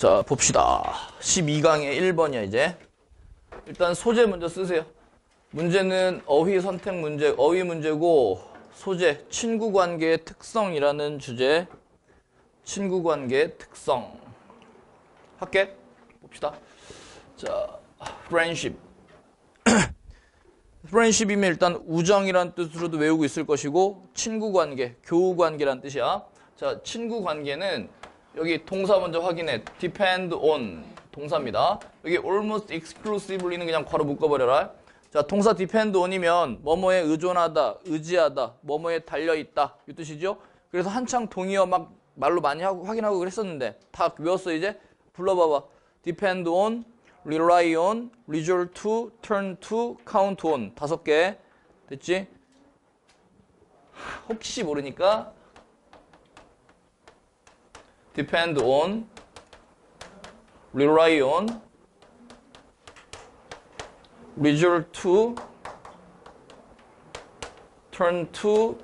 자, 봅시다. 12강의 1번이야, 이제. 일단 소재 먼저 쓰세요. 문제는 어휘 선택 문제, 어휘 문제고, 소재, 친구 관계의 특성이라는 주제. 친구 관계의 특성. 할게. 봅시다. 자, friendship. friendship이면 일단 우정이란 뜻으로도 외우고 있을 것이고, 친구 관계, 교우 관계란 뜻이야. 자, 친구 관계는 여기 동사 먼저 확인해. depend on 동사입니다. 여기 almost exclusively는 그냥 바로 묶어버려라. 자, 동사 depend on이면 뭐뭐에 의존하다, 의지하다, 뭐뭐에 달려있다 이 뜻이죠. 그래서 한창 동의어 막 말로 많이 하고 확인하고 그랬었는데 다 외웠어 이제? 불러봐봐. depend on, rely on, resort to, turn to, count on 다섯 개 됐지? 혹시 모르니까 depend on, rely on, resort to, turn to,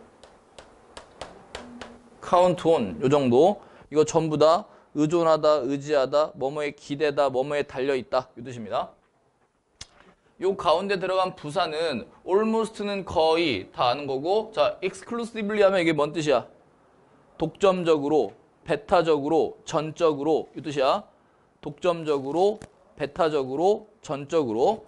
count on 요 정도 이거 전부 다 의존하다, 의지하다, 뭐뭐에 기대다, 뭐뭐에 달려있다 이 뜻입니다. 요 가운데 들어간 부사는 almost는 거의 다 아는 거고 자 exclusively 하면 이게 뭔 뜻이야? 독점적으로 베타적으로, 전적으로 이 뜻이야. 독점적으로, 베타적으로, 전적으로.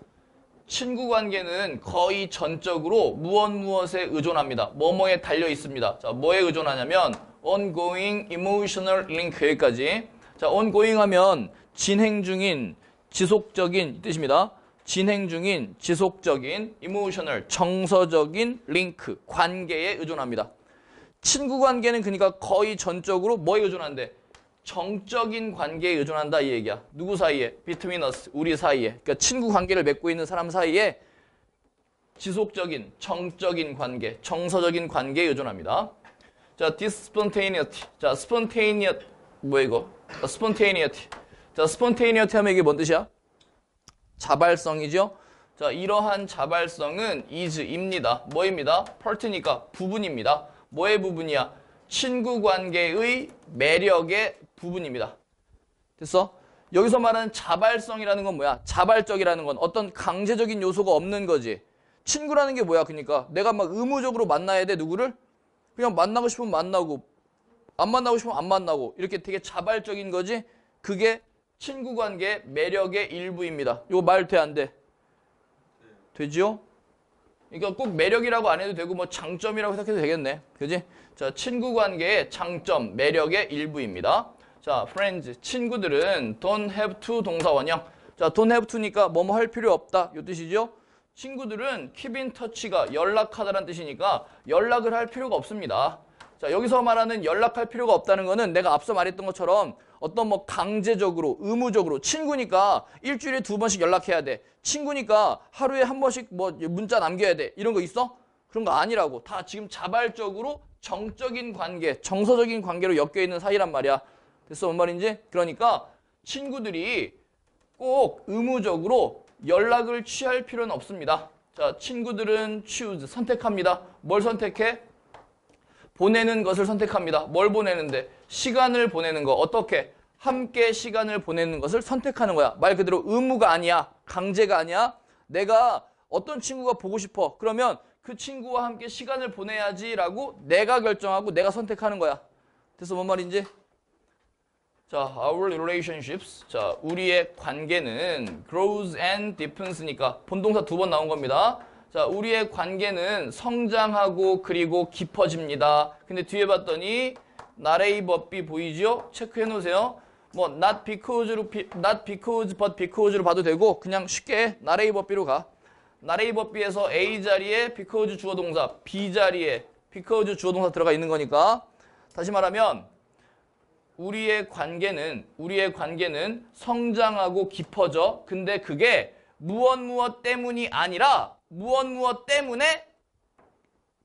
친구 관계는 거의 전적으로 무엇 무엇에 의존합니다. 뭐뭐에 달려 있습니다. 자, 뭐에 의존하냐면 ongoing emotional link 여기까지. 자, ongoing 하면 진행 중인, 지속적인 이 뜻입니다. 진행 중인, 지속적인, emotional, 정서적인 링크, 관계에 의존합니다. 친구 관계는 그러니까 거의 전적으로 뭐에 의존한대? 정적인 관계에 의존한다 이 얘기야. 누구 사이에? us, 우리 사이에. 그러니까 친구 관계를 맺고 있는 사람 사이에 지속적인, 정적인 관계, 정서적인 관계에 의존합니다. 자, spontaneity. 자, spontaneous 뭐야 이거? spontaneity. 자, spontaneity 하면 이게 뭔 뜻이야? 자발성이죠. 자, 이러한 자발성은 is입니다. 뭐입니다? part니까 부분입니다. 뭐의 부분이야? 친구 관계의 매력의 부분입니다. 됐어? 여기서 말하는 자발성이라는 건 뭐야? 자발적이라는 건 어떤 강제적인 요소가 없는 거지. 친구라는 게 뭐야? 그러니까 내가 막 의무적으로 만나야 돼 누구를? 그냥 만나고 싶으면 만나고 안 만나고 싶으면 안 만나고 이렇게 되게 자발적인 거지. 그게 친구 관계 매력의 일부입니다. 이거 말 돼 안 돼? 되지요? 그러니까 꼭 매력이라고 안 해도 되고 뭐 장점이라고 생각해도 되겠네. 그지? 자, 친구 관계의 장점, 매력의 일부입니다. 자, friends, 친구들은 don't have to 동사 원형. 자, don't have to니까 뭐뭐 할 필요 없다. 이 뜻이죠? 친구들은 keep in touch가 연락하다라는 뜻이니까 연락을 할 필요가 없습니다. 자, 여기서 말하는 연락할 필요가 없다는 거는 내가 앞서 말했던 것처럼 어떤 뭐 강제적으로, 의무적으로 친구니까 일주일에 두 번씩 연락해야 돼. 친구니까 하루에 한 번씩 뭐 문자 남겨야 돼. 이런 거 있어? 그런 거 아니라고. 다 지금 자발적으로 정적인 관계, 정서적인 관계로 엮여 있는 사이란 말이야. 됐어? 뭔 말인지? 그러니까 친구들이 꼭 의무적으로 연락을 취할 필요는 없습니다. 자, 친구들은 choose, 선택합니다. 뭘 선택해? 보내는 것을 선택합니다. 뭘 보내는데? 시간을 보내는 거. 어떻게? 함께 시간을 보내는 것을 선택하는 거야. 말 그대로 의무가 아니야. 강제가 아니야. 내가 어떤 친구가 보고 싶어. 그러면 그 친구와 함께 시간을 보내야지라고 내가 결정하고 내가 선택하는 거야. 됐어? 뭔 말인지? 자, our relationships. 자, 우리의 관계는 grows and deepens니까 본동사 두 번 나온 겁니다. 자, 우리의 관계는 성장하고 그리고 깊어집니다. 근데 뒤에 봤더니 나레이 법비 보이죠? 체크해 놓으세요. 뭐 not because로 not because but because로 봐도 되고 그냥 쉽게 나레이 법비로 가. 나레이 법비에서 A 자리에 because 주어 동사, B 자리에 because 주어 동사 들어가 있는 거니까 다시 말하면 우리의 관계는 우리의 관계는 성장하고 깊어져. 근데 그게 무엇 무엇 때문이 아니라 무엇 무엇 때문에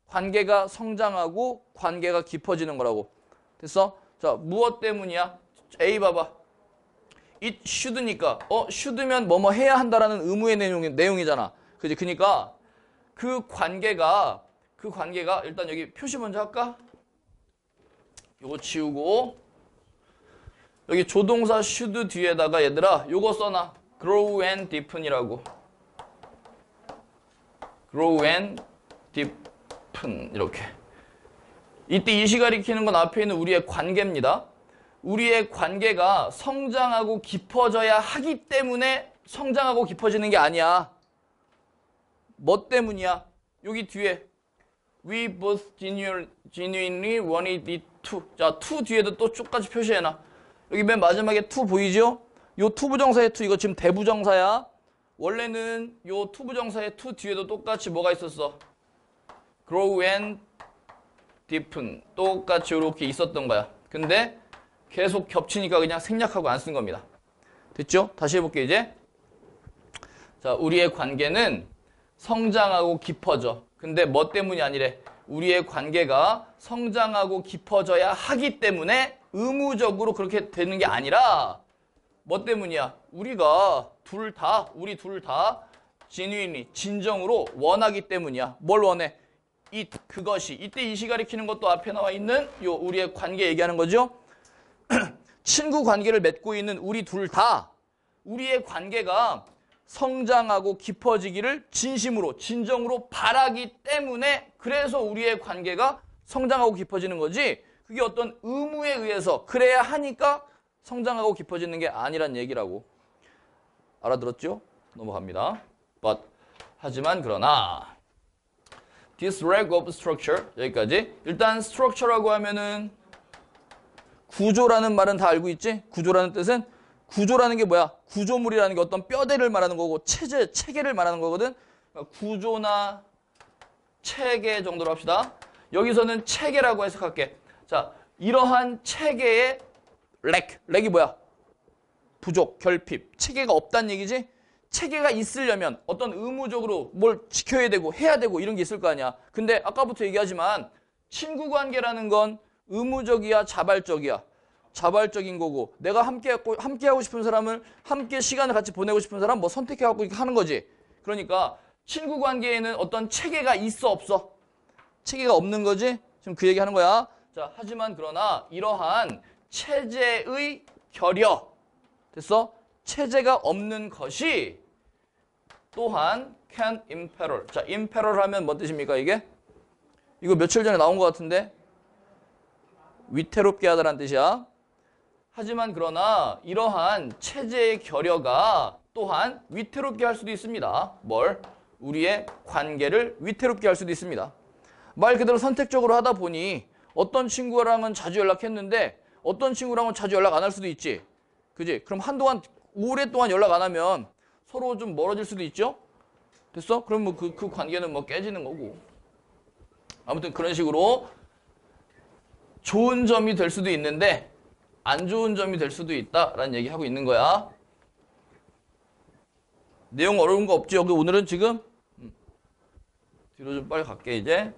관계가 성장하고 관계가 깊어지는 거라고. 됐어? 자, 무엇 때문이야? A 봐봐. it should니까 어 should면 뭐뭐 해야 한다라는 의무의 내용이, 내용이잖아. 그지? 그니까 그 관계가 그 관계가 일단 여기 표시 먼저 할까? 요거 지우고 여기 조동사 should 뒤에다가 얘들아 요거 써놔. grow and deepen이라고. grow and deepen 이렇게. 이때 이 시 가 리키는 건 앞에 있는 우리의 관계입니다. 우리의 관계가 성장하고 깊어져야 하기 때문에 성장하고 깊어지는 게 아니야. 뭐 때문이야? 여기 뒤에 We both genuine- genuinely wanted it to. 자, to 뒤에도 또 쭉까지 표시해놔. 여기 맨 마지막에 to 보이죠? 요 to 부정사의 to 이거 지금 대부정사야. 원래는 요 to 부정사의 to 뒤에도 똑같이 뭐가 있었어? grow and deepen. 똑같이 이렇게 있었던 거야. 근데 계속 겹치니까 그냥 생략하고 안 쓴 겁니다. 됐죠? 다시 해볼게 이제. 자, 우리의 관계는 성장하고 깊어져. 근데 뭐 때문이 아니래. 우리의 관계가 성장하고 깊어져야 하기 때문에 의무적으로 그렇게 되는 게 아니라 뭐 때문이야? 우리가 둘 다, 우리 둘 다 진위인이 진정으로 원하기 때문이야. 뭘 원해? 이 그것이 이때 이 시 가 리키는 것도 앞에 나와 있는 요 우리의 관계 얘기하는 거죠. 친구 관계를 맺고 있는 우리 둘 다 우리의 관계가 성장하고 깊어지기를 진심으로 진정으로 바라기 때문에 그래서 우리의 관계가 성장하고 깊어지는 거지 그게 어떤 의무에 의해서 그래야 하니까 성장하고 깊어지는 게 아니란 얘기라고 알아들었죠? 넘어갑니다. But 하지만 그러나 this lack of structure 여기까지 일단 structure라고 하면은 구조라는 말은 다 알고 있지? 구조라는 뜻은 구조라는 게 뭐야? 구조물이라는 게 어떤 뼈대를 말하는 거고 체제, 체계를 말하는 거거든. 구조나 체계 정도로 합시다. 여기서는 체계라고 해석할게. 자, 이러한 체계의 lack, lack이 뭐야? 부족, 결핍, 체계가 없다는 얘기지? 체계가 있으려면 어떤 의무적으로 뭘 지켜야 되고 해야 되고 이런 게 있을 거 아니야. 근데 아까부터 얘기하지만 친구 관계라는 건 의무적이야, 자발적이야. 자발적인 거고 내가 함께 하고 함께 하고 싶은 사람을 함께 시간을 같이 보내고 싶은 사람 뭐 선택해 갖고 이렇게 하는 거지. 그러니까 친구 관계에는 어떤 체계가 있어 없어? 체계가 없는 거지. 지금 그 얘기 하는 거야. 자, 하지만 그러나 이러한 체제의 결여 됐어? 체제가 없는 것이 또한 can imperil. 자, imperil 하면 뭔 뜻입니까, 이게? 이거 며칠 전에 나온 것 같은데 위태롭게 하다라는 뜻이야. 하지만 그러나 이러한 체제의 결여가 또한 위태롭게 할 수도 있습니다. 뭘? 우리의 관계를 위태롭게 할 수도 있습니다. 말 그대로 선택적으로 하다 보니 어떤 친구랑은 자주 연락했는데 어떤 친구랑은 자주 연락 안 할 수도 있지. 그지? 그럼 한동안 오랫동안 연락 안 하면 서로 좀 멀어질 수도 있죠? 됐어? 그럼 뭐 그 그 관계는 뭐 깨지는 거고. 아무튼 그런 식으로 좋은 점이 될 수도 있는데 안 좋은 점이 될 수도 있다라는 얘기하고 있는 거야. 내용 어려운 거 없지? 여기 오늘은 지금 음. 뒤로 좀 빨리 갈게 이제.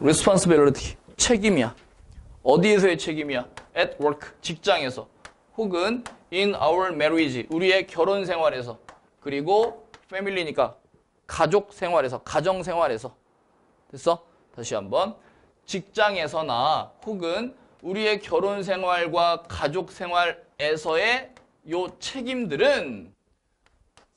Responsibility 책임이야. 어디에서의 책임이야? at work 직장에서 혹은 in our marriage 우리의 결혼 생활에서 그리고 패밀리니까 가족 생활에서 가정 생활에서 됐어? 다시 한번 직장에서나 혹은 우리의 결혼 생활과 가족 생활에서의 요 책임들은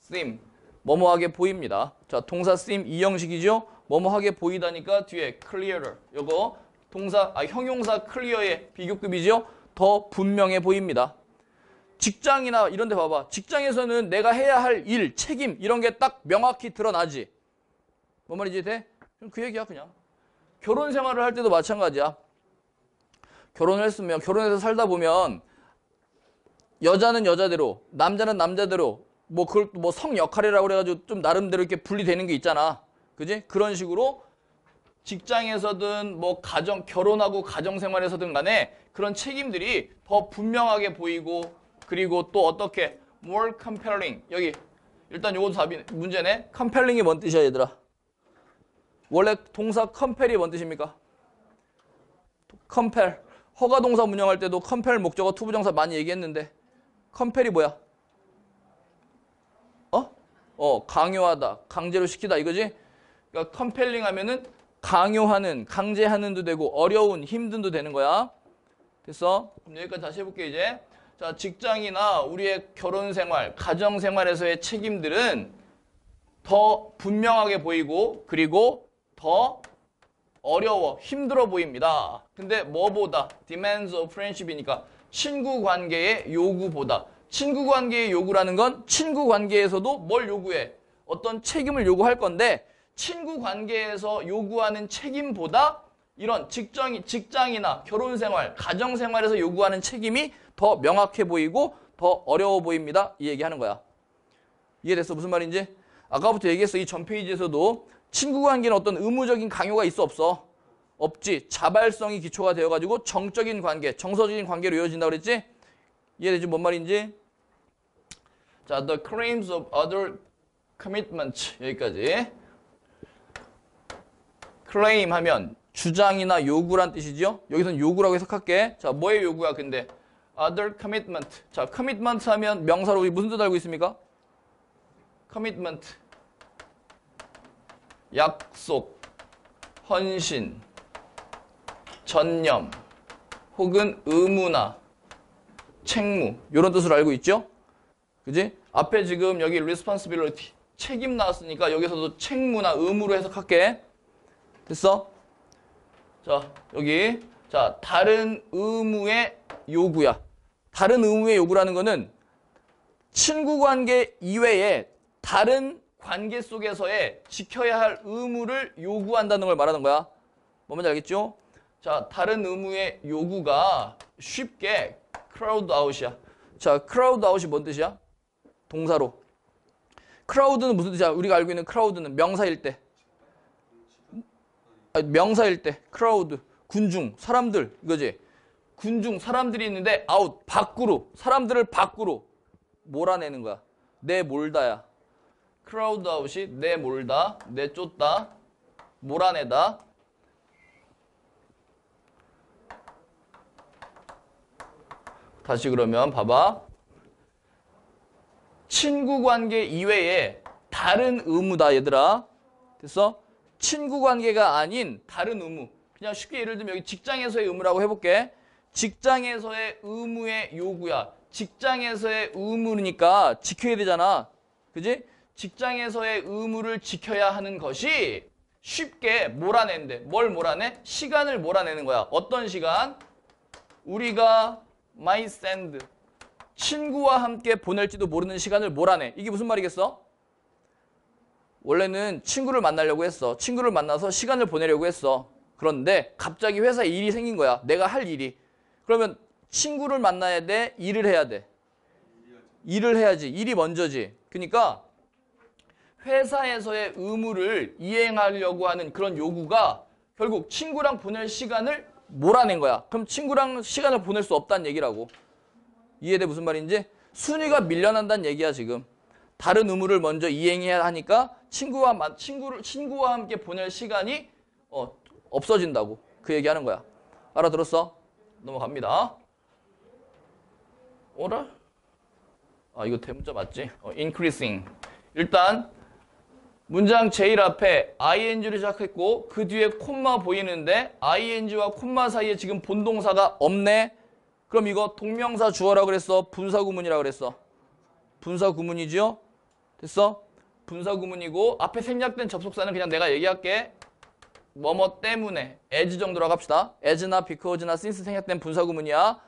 seem 뭐뭐하게 보입니다. 자, 동사 seem 이 형식이죠. 뭐뭐하게 보이다니까 뒤에 clearer 요거 동사 아 형용사 clear의 비교급이죠. 더 분명해 보입니다. 직장이나 이런 데 봐봐. 직장에서는 내가 해야 할 일, 책임 이런 게 딱 명확히 드러나지. 뭔 말인지 돼? 그럼 그 얘기야 그냥. 결혼 생활을 할 때도 마찬가지야. 결혼을 했으면 결혼해서 살다 보면 여자는 여자대로, 남자는 남자대로 뭐 그걸 뭐 성 역할이라고 그래가지고 좀 나름대로 이렇게 분리되는 게 있잖아. 그지? 그런 식으로 직장에서든 뭐 가정 결혼하고 가정 생활에서든 간에 그런 책임들이 더 분명하게 보이고 그리고 또 어떻게 more compelling 여기 일단 요것도 답이 문제네. compelling이 뭔 뜻이야 얘들아? 원래 동사 compel이 뭔 뜻입니까? compel 허가 동사 문형할 때도 compel 목적어 투부정사 많이 얘기했는데 compel이 뭐야? 어? 어, 강요하다, 강제로 시키다 이거지? 그러니까 컴펠링 하면은 강요하는, 강제하는도 되고 어려운, 힘든도 되는 거야. 됐어? 그럼 여기까지 다시 해볼게 이제. 자, 직장이나 우리의 결혼 생활, 가정 생활에서의 책임들은 더 분명하게 보이고 그리고 더 어려워, 힘들어 보입니다. 근데 뭐보다 demands of friendship이니까 친구 관계의 요구보다 친구 관계의 요구라는 건 친구 관계에서도 뭘 요구해? 어떤 책임을 요구할 건데 친구 관계에서 요구하는 책임보다 이런 직장, 직장이나 결혼 생활, 가정 생활에서 요구하는 책임이 더 명확해 보이고 더 어려워 보입니다. 이 얘기 하는 거야. 이해됐어? 무슨 말인지? 아까부터 얘기했어. 이 전 페이지에서도 친구 관계는 어떤 의무적인 강요가 있어 없어? 없지. 자발성이 기초가 되어가지고 정적인 관계, 정서적인 관계로 이어진다고 그랬지? 이해되지? 뭔 말인지? 자, the claims of other commitments 여기까지. Claim 하면 주장이나 요구란 뜻이죠. 여기서는 요구라고 해석할게. 자, 뭐의 요구야, 근데? other commitment. 자, commitment 하면 명사로 우리 무슨 뜻 알고 있습니까? commitment. 약속, 헌신, 전념, 혹은 의무나 책무 이런 뜻으로 알고 있죠? 그지? 앞에 지금 여기 responsibility 책임 나왔으니까 여기서도 책무나 의무로 해석할게. 됐어? 자, 여기 자, 다른 의무의 요구야. 다른 의무의 요구라는 거는 친구 관계 이외에 다른 관계 속에서의 지켜야 할 의무를 요구한다는 걸 말하는 거야. 뭔지 알겠죠? 자, 다른 의무의 요구가 쉽게 crowd out이야. 자, crowd out이 뭔 뜻이야? 동사로. crowd는 무슨 뜻이야? 우리가 알고 있는 crowd는 명사일 때. 아니, 명사일 때. crowd. 군중, 사람들. 이거지. 군중, 사람들이 있는데 out, 밖으로. 사람들을 밖으로 몰아내는 거야. 내 몰다야. crowd out이 내 몰다, 내 쫓다, 몰아내다. 다시 그러면 봐봐. 친구 관계 이외에 다른 의무다 얘들아. 됐어? 친구 관계가 아닌 다른 의무. 그냥 쉽게 예를 들면 여기 직장에서의 의무라고 해볼게. 직장에서의 의무의 요구야. 직장에서의 의무니까 지켜야 되잖아. 그지? 직장에서의 의무를 지켜야 하는 것이 쉽게 몰아낸대. 뭘 몰아내? 시간을 몰아내는 거야. 어떤 시간? 우리가 my send 친구와 함께 보낼지도 모르는 시간을 몰아내. 이게 무슨 말이겠어? 원래는 친구를 만나려고 했어. 친구를 만나서 시간을 보내려고 했어. 그런데 갑자기 회사에 일이 생긴 거야. 내가 할 일이. 그러면 친구를 만나야 돼? 일을 해야 돼? 일을 해야지. 일이 먼저지. 그러니까 회사에서의 의무를 이행하려고 하는 그런 요구가 결국 친구랑 보낼 시간을 몰아낸 거야. 그럼 친구랑 시간을 보낼 수 없다는 얘기라고. 이해돼 무슨 말인지? 순위가 밀려난다는 얘기야 지금. 다른 의무를 먼저 이행해야 하니까 친구와 친구를 친구와 함께 보낼 시간이 어, 없어진다고 그 얘기하는 거야. 알아들었어? 넘어갑니다. 오라? 아 이거 대문자 맞지? 어, increasing. 일단 문장 제일 앞에 ing를 시작했고 그 뒤에 콤마 보이는데 ing와 콤마 사이에 지금 본동사가 없네. 그럼 이거 동명사 주어라 그랬어? 분사 구문이라 그랬어? 분사 구문이죠? 됐어? 분사 구문이고 앞에 생략된 접속사는 그냥 내가 얘기할게. 뭐뭐 때문에 as 정도라고 합시다. as나 because나 since 생략된 분사 구문이야.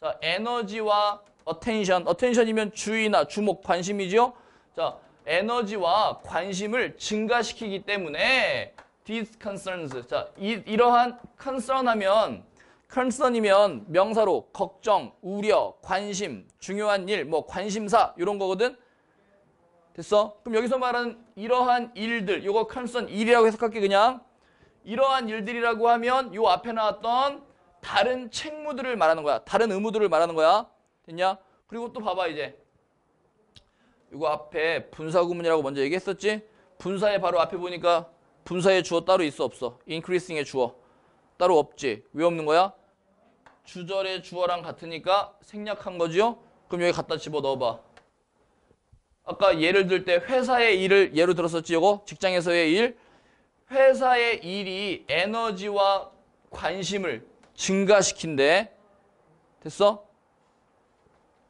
자, 에너지와 attention. attention이면 주의나 주목, 관심이죠? 자, 에너지와 관심을 증가시키기 때문에 these concerns. 자, 이, 이러한 concern 하면 concern이면 명사로 걱정, 우려, 관심, 중요한 일, 뭐 관심사 이런 거거든. 됐어? 그럼 여기서 말하는 이러한 일들, 요거 concern 일이라고 해석할게 그냥. 이러한 일들이라고 하면 요 앞에 나왔던 다른 책무들을 말하는 거야. 다른 의무들을 말하는 거야. 됐냐? 그리고 또 봐봐 이제. 이거 앞에 분사 구문이라고 먼저 얘기했었지? 분사의 바로 앞에 보니까 분사의 주어 따로 있어 없어? increasing의 주어 따로 없지? 왜 없는 거야? 주절의 주어랑 같으니까 생략한 거죠? 그럼 여기 갖다 집어 넣어봐. 아까 예를 들 때 회사의 일을 예로 들었었지, 요거? 직장에서의 일. 회사의 일이 에너지와 관심을 증가시킨대. 됐어?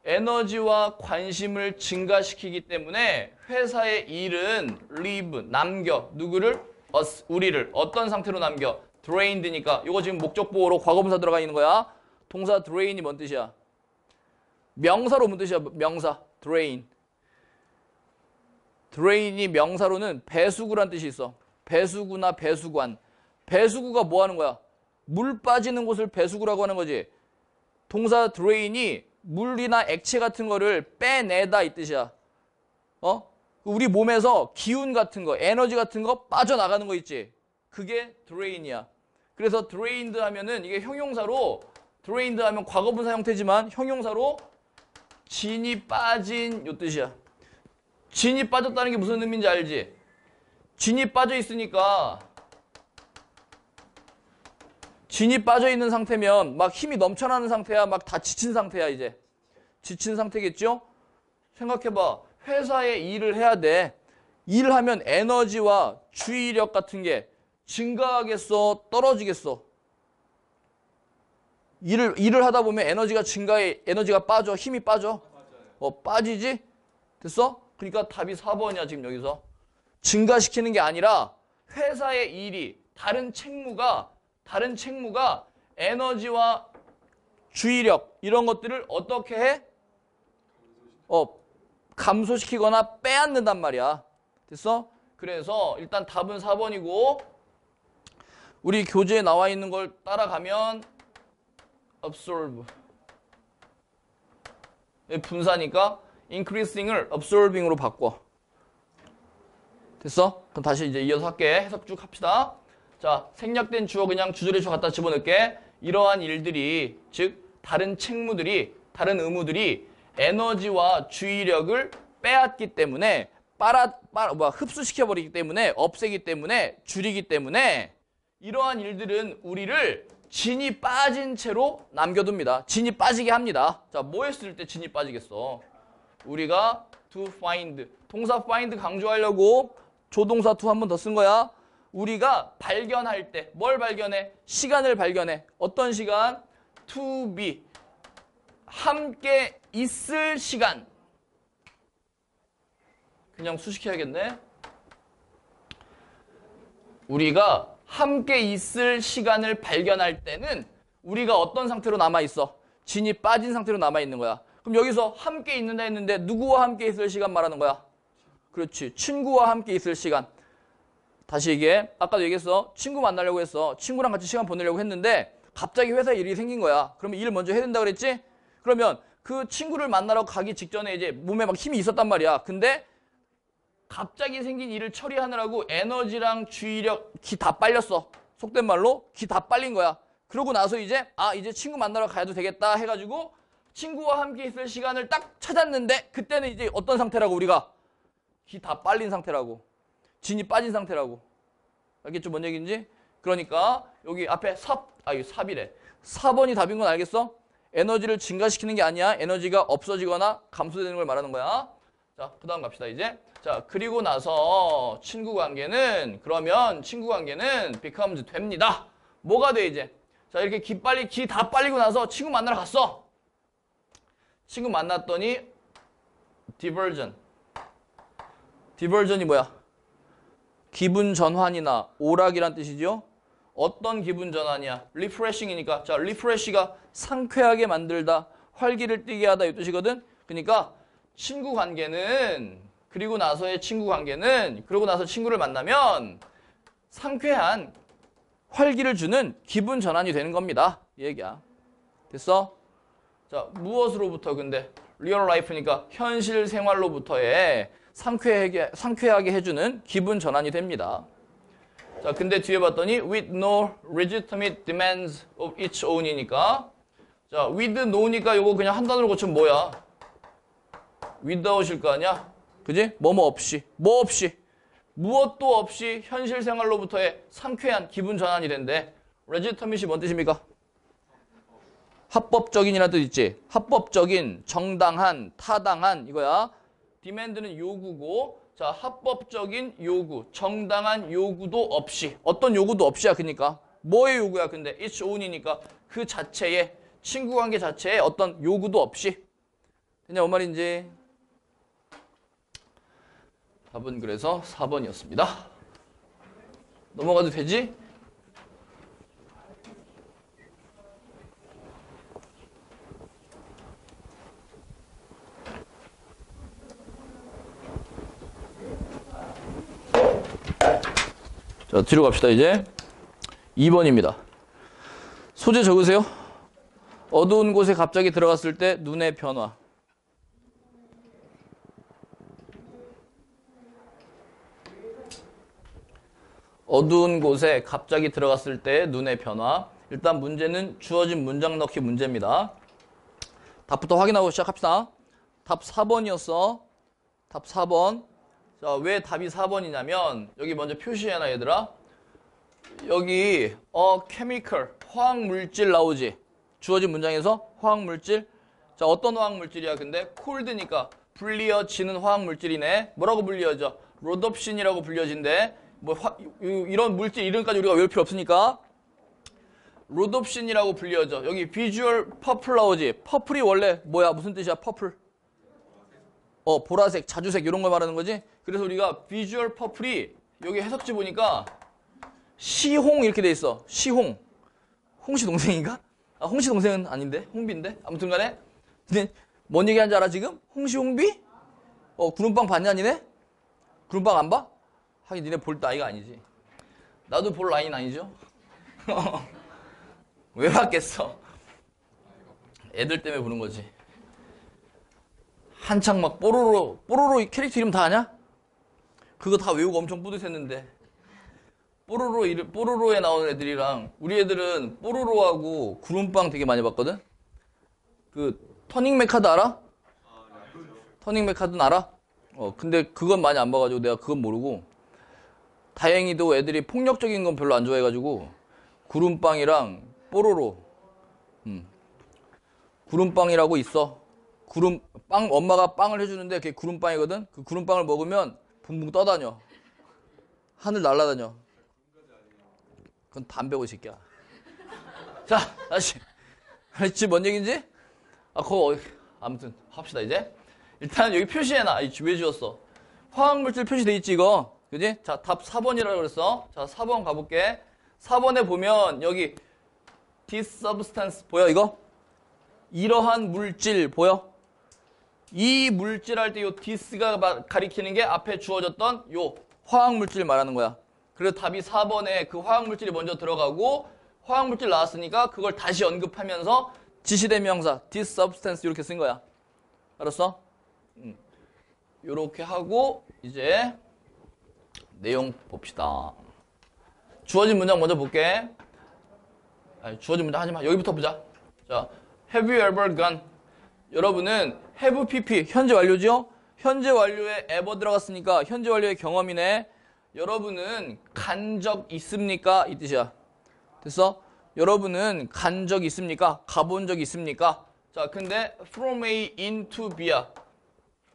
에너지와 관심을 증가시키기 때문에 회사의 일은 leave, 남겨. 누구를? us, 우리를. 어떤 상태로 남겨? drained니까. 이거 지금 목적 보호로 과거분사 들어가 있는 거야. 동사 drain이 뭔 뜻이야? 명사로 뭔 뜻이야? 명사. drain. Drain이 명사로는 배수구란 뜻이 있어. 배수구나 배수관. 배수구가 뭐 하는 거야? 물 빠지는 곳을 배수구라고 하는 거지. 동사 drain이 물이나 액체 같은 거를 빼내다 이 뜻이야. 어? 우리 몸에서 기운 같은 거, 에너지 같은 거 빠져나가는 거 있지. 그게 drain이야. 그래서 drained 하면은 이게 형용사로 drained 하면 과거분사 형태지만 형용사로 진이 빠진 요 뜻이야. 진이 빠졌다는 게 무슨 의미인지 알지? 진이 빠져 있으니까 진이 빠져 있는 상태면 막 힘이 넘쳐나는 상태야. 막 다 지친 상태야, 이제. 지친 상태겠죠? 생각해봐. 회사에 일을 해야 돼. 일하면 에너지와 주의력 같은 게 증가하겠어? 떨어지겠어? 일을, 일을 하다 보면 에너지가 증가해, 에너지가 빠져, 힘이 빠져. 어, 빠지지? 됐어? 그러니까 답이 4번이야, 지금 여기서. 증가시키는 게 아니라 회사의 일이 다른 책무가 다른 책무가 에너지와 주의력 이런 것들을 어떻게 해? 어, 감소시키거나 빼앗는단 말이야. 됐어? 그래서 일단 답은 4번이고 우리 교재에 나와 있는 걸 따라가면 absorb 분사니까 increasing을 absorbing으로 바꿔. 됐어? 그럼 다시 이제 이어서 할게. 해석 쭉 합시다. 자, 생략된 주어 그냥 주절의 주어 갖다 집어넣을게. 이러한 일들이, 즉, 다른 책무들이, 다른 의무들이 에너지와 주의력을 빼앗기 때문에, 빨아, 빨아, 뭐, 흡수시켜버리기 때문에, 없애기 때문에, 줄이기 때문에, 이러한 일들은 우리를 진이 빠진 채로 남겨둡니다. 진이 빠지게 합니다. 자, 뭐 했을 때 진이 빠지겠어? 우리가 to find, 동사 find 강조하려고 조동사 to 한 번 더 쓴 거야. 우리가 발견할 때, 뭘 발견해? 시간을 발견해. 어떤 시간? to be. 함께 있을 시간. 그냥 수식해야겠네. 우리가 함께 있을 시간을 발견할 때는 우리가 어떤 상태로 남아있어? 진이 빠진 상태로 남아있는 거야. 그럼 여기서 함께 있는다 했는데 누구와 함께 있을 시간 말하는 거야? 그렇지. 친구와 함께 있을 시간. 다시 얘기해. 아까도 얘기했어. 친구 만나려고 했어. 친구랑 같이 시간 보내려고 했는데 갑자기 회사에 일이 생긴 거야. 그러면 일 먼저 해야 된다 그랬지? 그러면 그 친구를 만나러 가기 직전에 이제 몸에 막 힘이 있었단 말이야. 근데 갑자기 생긴 일을 처리하느라고 에너지랑 주의력 기 다 빨렸어. 속된 말로 기 다 빨린 거야. 그러고 나서 이제 아 이제 친구 만나러 가도 되겠다 해가지고 친구와 함께 있을 시간을 딱 찾았는데 그때는 이제 어떤 상태라고 우리가 기 다 빨린 상태라고 진이 빠진 상태라고. 알겠죠? 뭔 얘기인지? 그러니까 여기 앞에 삽, 아 이거 삽이래. 4번이 답인 건 알겠어? 에너지를 증가시키는 게 아니야. 에너지가 없어지거나 감소되는 걸 말하는 거야. 자 그 다음 갑시다 이제. 자 그리고 나서 친구 관계는 그러면 친구 관계는 becomes 됩니다. 뭐가 돼 이제? 자 이렇게 기 빨리 기 다 빨리고 나서 친구 만나러 갔어 친구 만났더니 diversion diversion이 뭐야 기분 전환이나 오락이란 뜻이죠 어떤 기분 전환이야 refreshing이니까 자 refresh가 상쾌하게 만들다 활기를 띠게 하다 이 뜻이거든 그러니까 친구 관계는 그리고 나서의 친구 관계는 그러고 나서 친구를 만나면 상쾌한 활기를 주는 기분 전환이 되는 겁니다. 이 얘기야. 됐어? 자, 무엇으로부터 근데 real life니까 현실 생활로부터의 상쾌하게, 상쾌하게 해주는 기분 전환이 됩니다. 자, 근데 뒤에 봤더니 with no legitimate demands of its own이니까 자, with no니까 이거 그냥 한 단어로 고치면 뭐야? without일 거 아니야? 그지? 뭐뭐 없이. 뭐 없이. 무엇도 없이 현실 생활로부터의 상쾌한 기분 전환이 된대. legitimate이 뭔 뜻입니까? 합법적인이라는 뜻 있지. 합법적인, 정당한, 타당한 이거야. demand는 요구고 자 합법적인 요구, 정당한 요구도 없이 어떤 요구도 없이야 그러니까 뭐의 요구야 근데 it's own이니까 그 자체에 친구 관계 자체에 어떤 요구도 없이 그냥 뭔 말인지 답은 그래서 4번이었습니다. 넘어가도 되지? 자, 뒤로 갑시다, 이제. 2번입니다. 소재 적으세요. 어두운 곳에 갑자기 들어갔을 때 눈의 변화. 어두운 곳에 갑자기 들어갔을 때 눈의 변화. 일단 문제는 주어진 문장 넣기 문제입니다. 답부터 확인하고 시작합시다. 답 4번이었어. 답 4번. 자, 왜 답이 4번이냐면 여기 먼저 표시해놔 얘들아. 여기 어 chemical 화학 물질 나오지. 주어진 문장에서 화학 물질. 자, 어떤 화학 물질이야? 근데 called니까 불리어지는 화학 물질이네. 뭐라고 불리어져? 로돕신이라고 불려진대. 뭐 화- 이- 이런 물질 이름까지 우리가 외울 필요 없으니까 로돕신이라고 불려져. 여기 visual purple 나오지. purple이 원래 뭐야? 무슨 뜻이야? purple. 어, 보라색, 자주색 이런 걸 말하는 거지. 그래서 우리가 visual purple이 여기 해석지 보니까 시홍 이렇게 돼 있어. 시홍. 홍시 동생인가? 아, 홍시 동생은 아닌데. 홍비인데. 아무튼 간에. 근데 뭔 얘기하는지 알아 지금? 홍시 홍비? 어, 구름빵 봤냐 니네? 구름빵 안 봐? 하긴 니네 볼 나이가 아니지. 나도 볼 나이는 아니죠. 왜 봤겠어? 애들 때문에 보는 거지. 한창 막 뽀로로 뽀로로 이 캐릭터 이름 다 아냐? 그거 다 외우고 엄청 뿌듯했는데 뽀로로 뽀로로에 나오는 애들이랑 우리 애들은 뽀로로하고 구름빵 되게 많이 봤거든. 그 터닝 메카드 알아? 터닝 메카드는 알아? 어 근데 그건 많이 안 봐가지고 내가 그건 모르고 다행히도 애들이 폭력적인 건 별로 안 좋아해가지고 구름빵이랑 뽀로로 음. 구름빵이라고 있어. 구름 빵 엄마가 빵을 해주는데 그게 구름빵이거든. 그 구름빵을 먹으면 붕붕 떠다녀. 하늘 날아다녀. 그건 담배고 이 새끼야. 자 다시 알지 뭔 얘기인지? 아 그거 아무튼 합시다 이제. 일단 여기 표시해놔. 이왜 지웠어? 화학물질 표시돼 있지 이거. 그지? 자 답 4번이라고 그랬어. 자 4번 가볼게. 4번에 보면 여기 this substance 보여 이거? 이러한 물질 보여? 이 물질 할 때요 this가 마- 가리키는 게 앞에 주어졌던 요 화학 물질 말하는 거야. 그래서 답이 4번에 그 화학 물질이 먼저 들어가고 화학 물질 나왔으니까 그걸 다시 언급하면서 지시대명사 this substance 이렇게 쓴 거야. 알았어? 음. 요렇게 하고 이제 내용 봅시다. 주어진 문장 먼저 볼게. 아니, 주어진 문장 하지 마. 여기부터 보자. 자, have you ever gone? 여러분은 have pp 현재 완료죠? 현재 완료에 ever 들어갔으니까 현재 완료의 경험이네. 여러분은 간 적 있습니까? 이 뜻이야. 됐어? 여러분은 간 적 있습니까? 가본 적 있습니까? 자, 근데 from A into B야.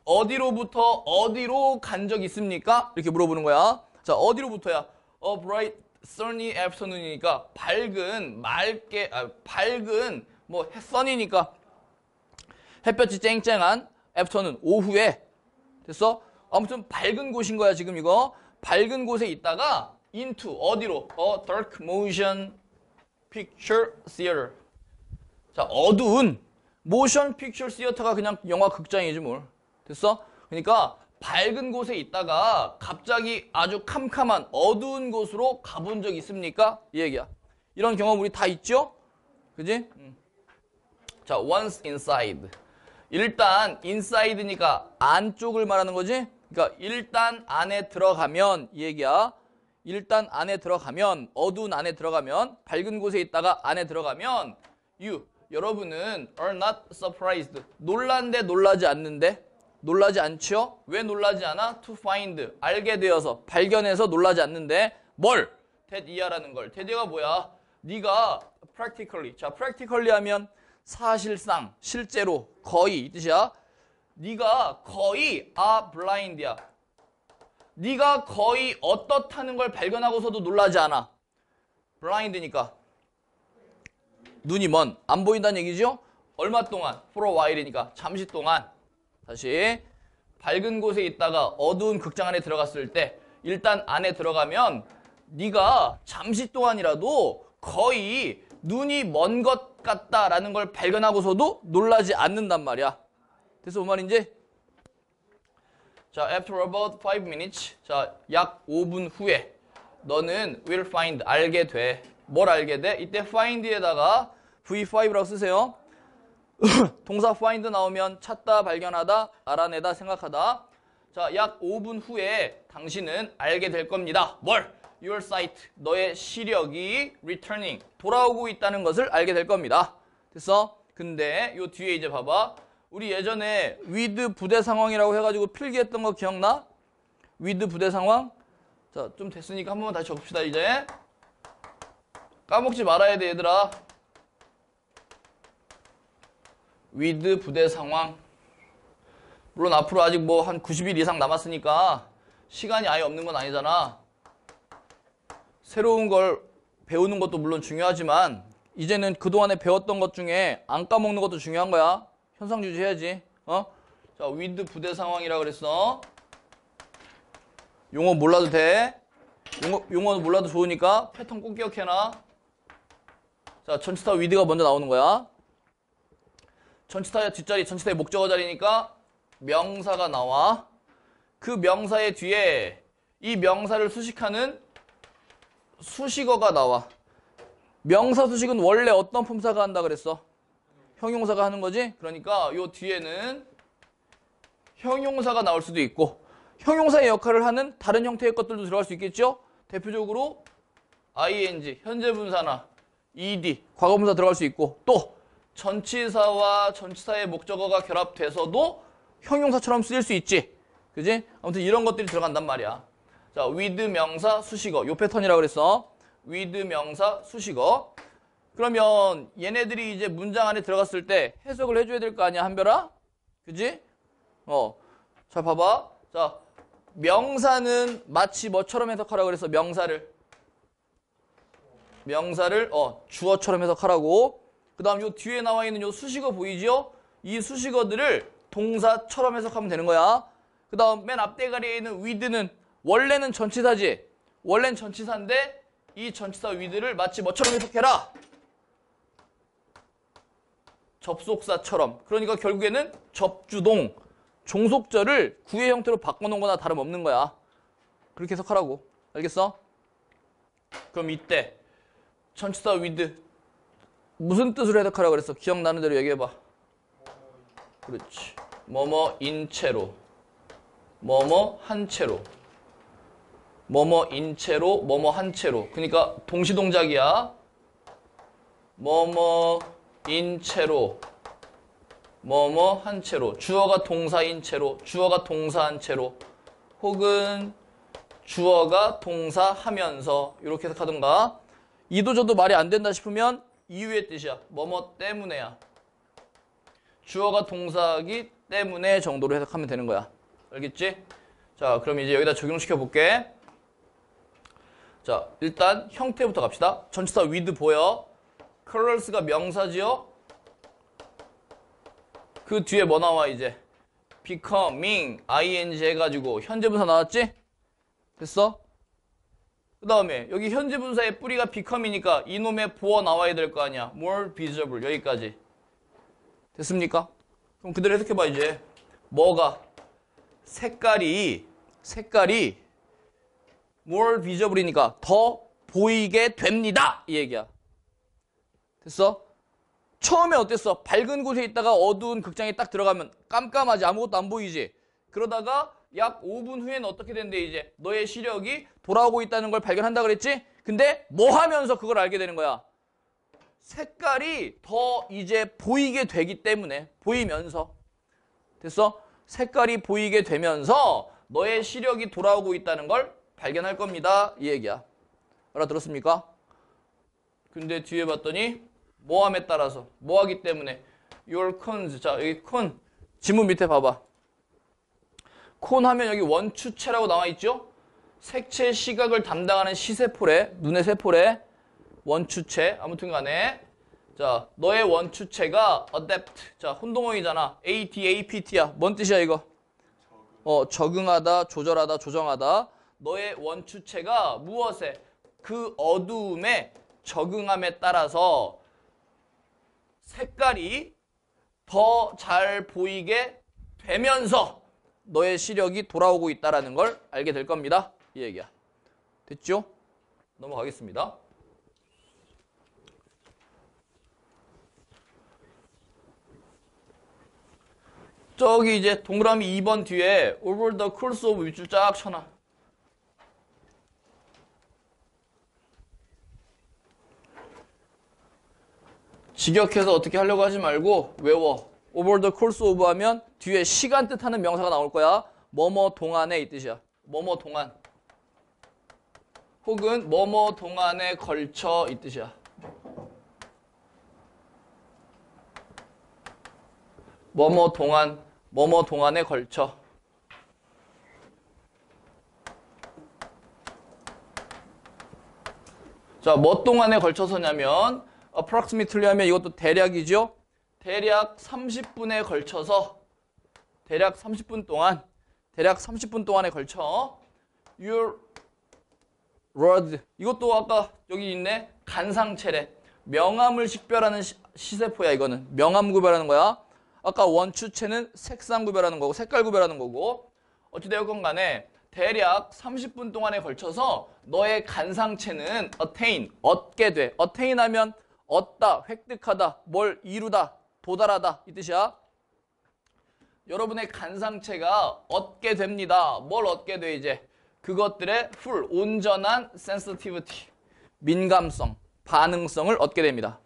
어디로부터 어디로 간 적 있습니까? 이렇게 물어보는 거야. 자, 어디로부터야? A bright sunny afternoon이니까 밝은 맑게 아, 밝은 뭐 sun이니까 햇볕이 쨍쨍한 afternoon 오후에 됐어? 아무튼 밝은 곳인 거야 지금 이거 밝은 곳에 있다가 into 어디로? 어 dark motion picture theater 자 어두운 모션 픽처 시어터가 그냥 영화 극장이지 뭘 됐어? 그러니까 밝은 곳에 있다가 갑자기 아주 캄캄한 어두운 곳으로 가본 적 있습니까? 이 얘기야 이런 경험 우리 다 있죠? 그지? 음. 자 once inside 일단 inside니까 안쪽을 말하는 거지 그러니까 일단 안에 들어가면 이 얘기야 일단 안에 들어가면 어두운 안에 들어가면 밝은 곳에 있다가 안에 들어가면 you 여러분은 are not surprised 놀란데 놀라지 않는데 놀라지 않죠? 왜 놀라지 않아? to find 알게 되어서 발견해서 놀라지 않는데 뭘? 이하라는 걸 that가 뭐야? 네가 practically 자 practically 하면 사실상 실제로 거의 이 뜻이야 네가 거의 아 블라인드야. 네가 거의 어떻다는 걸 발견하고서도 놀라지 않아. 블라인드니까. 눈이 먼, 안 보인다는 얘기죠? 얼마 동안? for a while이니까 잠시 동안. 다시 밝은 곳에 있다가 어두운 극장 안에 들어갔을 때 일단 안에 들어가면 네가 잠시 동안이라도 거의 눈이 먼것 같다라는 걸 발견하고서도 놀라지 않는단 말이야. 그래서 뭔 말인지? 자, after about 5 minutes. 자, 약 5분 후에 너는 will find 알게 돼. 뭘 알게 돼? 이때 find에다가 V5라고 쓰세요. 동사 find 나오면 찾다, 발견하다, 알아내다, 생각하다. 자, 약 5분 후에 당신은 알게 될 겁니다. 뭘? Your sight, 너의 시력이 returning, 돌아오고 있다는 것을 알게 될 겁니다. 됐어? 근데 요 뒤에 이제 봐봐. 우리 예전에 with 부대 상황이라고 해가지고 필기했던 거 기억나? with 부대 상황? 자, 좀 됐으니까 한 번만 다시 적읍시다, 이제. 까먹지 말아야 돼, 얘들아. with 부대 상황. 물론 앞으로 아직 뭐 한 90일 이상 남았으니까 시간이 아예 없는 건 아니잖아. 새로운 걸 배우는 것도 물론 중요하지만 이제는 그동안에 배웠던 것 중에 안 까먹는 것도 중요한 거야. 현상 유지해야지. 어? 자, with 부대 상황이라 그랬어. 용어 몰라도 돼. 용어, 용어 몰라도 좋으니까 패턴 꼭 기억해놔. 자, 전치사 with가 먼저 나오는 거야. 전치사의 뒷자리, 전치사의 목적어 자리니까 명사가 나와. 그 명사의 뒤에 이 명사를 수식하는 수식어가 나와. 명사 수식은 원래 어떤 품사가 한다 그랬어? 형용사가 하는 거지? 그러니까 요 뒤에는 형용사가 나올 수도 있고 형용사의 역할을 하는 다른 형태의 것들도 들어갈 수 있겠죠? 대표적으로 ing, 현재 분사나 ed, 과거분사 들어갈 수 있고 또 전치사와 전치사의 목적어가 결합돼서도 형용사처럼 쓰일 수 있지. 그지? 아무튼 이런 것들이 들어간단 말이야. 자, with 명사 수식어. 요 패턴이라고 그랬어. with 명사 수식어. 그러면 얘네들이 이제 문장 안에 들어갔을 때 해석을 해줘야 될 거 아니야, 한별아? 그지? 어. 자, 봐봐. 자, 명사는 마치 뭐처럼 해석하라고 그랬어, 명사를. 명사를, 어, 주어처럼 해석하라고. 그 다음 요 뒤에 나와 있는 요 수식어 보이죠? 이 수식어들을 동사처럼 해석하면 되는 거야. 그 다음 맨 앞대가리에 있는 with는 원래는 전치사지. 원래는 전치사인데 이 전치사 with를 마치 뭐처럼 해석해라. 접속사처럼. 그러니까 결국에는 접주동, 종속절을 구의 형태로 바꿔놓은 거나 다름없는 거야. 그렇게 해석하라고. 알겠어? 그럼 이때 전치사 with 무슨 뜻으로 해석하라고 그랬어? 기억나는 대로 얘기해봐. 그렇지. 뭐뭐 인 채로. 뭐뭐 한 채로. 뭐뭐 인채로, 뭐뭐 한 채로. 그러니까 동시 동작이야. 뭐뭐 인채로. 뭐뭐 한 채로. 주어가 동사인 채로. 주어가 동사한 채로. 혹은 주어가 동사하면서 이렇게 해석하던가. 이도 저도 말이 안 된다 싶으면 이유의 뜻이야. 뭐뭐 때문에야. 주어가 동사기 때문에 정도로 해석하면 되는 거야. 알겠지? 자, 그럼 이제 여기다 적용시켜 볼게. 자, 일단 형태부터 갑시다. 전치사 with 보여. colors가 명사지요? 그 뒤에 뭐 나와 이제? becoming, ing 해가지고 현재 분사 나왔지? 됐어? 그 다음에 여기 현재 분사의 뿌리가 become이니까 이놈의 보어 나와야 될 거 아니야. more visible 여기까지. 됐습니까? 그럼 그대로 해석해봐 이제. 뭐가? 색깔이 색깔이 more visible이니까 더 보이게 됩니다. 이 얘기야. 됐어? 처음에 어땠어? 밝은 곳에 있다가 어두운 극장에 딱 들어가면 깜깜하지 아무것도 안 보이지. 그러다가 약 5분 후에는 어떻게 된대 이제 너의 시력이 돌아오고 있다는 걸 발견한다 그랬지? 근데 뭐 하면서 그걸 알게 되는 거야? 색깔이 더 이제 보이게 되기 때문에 보이면서 됐어? 색깔이 보이게 되면서 너의 시력이 돌아오고 있다는 걸 발견할 겁니다. 이 얘기야. 알아들었습니까? 근데 뒤에 봤더니 모함에 따라서 뭐하기 때문에 your cons 자 여기 con 지문 밑에 봐봐. 콘 하면 여기 원추체라고 나와 있죠? 색채 시각을 담당하는 시세포래, 눈의 세포래, 원추체, 아무튼 간에. 자, 너의 원추체가 adapt. 자, 혼동어이잖아. ADAPT야. 뭔 뜻이야, 이거? 어, 적응하다, 조절하다, 조정하다. 너의 원추체가 무엇에? 그 어두움에 적응함에 따라서 색깔이 더 잘 보이게 되면서 너의 시력이 돌아오고 있다는 걸 알게 될 겁니다. 이 얘기야. 됐죠? 넘어가겠습니다. 저기 이제 동그라미 2번 뒤에 over the course of 밑줄 쫙 쳐놔. 직역해서 어떻게 하려고 하지 말고 외워. over the course of 하면 뒤에 시간 뜻하는 명사가 나올 거야. 뭐뭐 동안에 이 뜻이야. 뭐뭐 동안. 혹은 뭐뭐 동안에 걸쳐 이 뜻이야. 뭐뭐 동안, 뭐뭐 동안에 걸쳐. 자, 뭐 동안에 걸쳐서냐면 approximately 하면 이것도 대략이죠. 대략 30분에 걸쳐서 대략 30분 동안 대략 30분 동안에 걸쳐 your word 이것도 아까 여기 있네. 간상체래 명암을 식별하는 시, 시세포야 이거는. 명암 구별하는 거야. 아까 원추체는 색상 구별하는 거고 색깔 구별하는 거고. 어찌되었건 간에 대략 30분 동안에 걸쳐서 너의 간상체는 attain, 얻게 돼. attain 하면 얻다, 획득하다, 뭘 이루다, 도달하다 이 뜻이야. 여러분의 간상체가 얻게 됩니다. 뭘 얻게 돼 이제? 그것들의 풀, 온전한 sensitivity, 민감성, 반응성을 얻게 됩니다.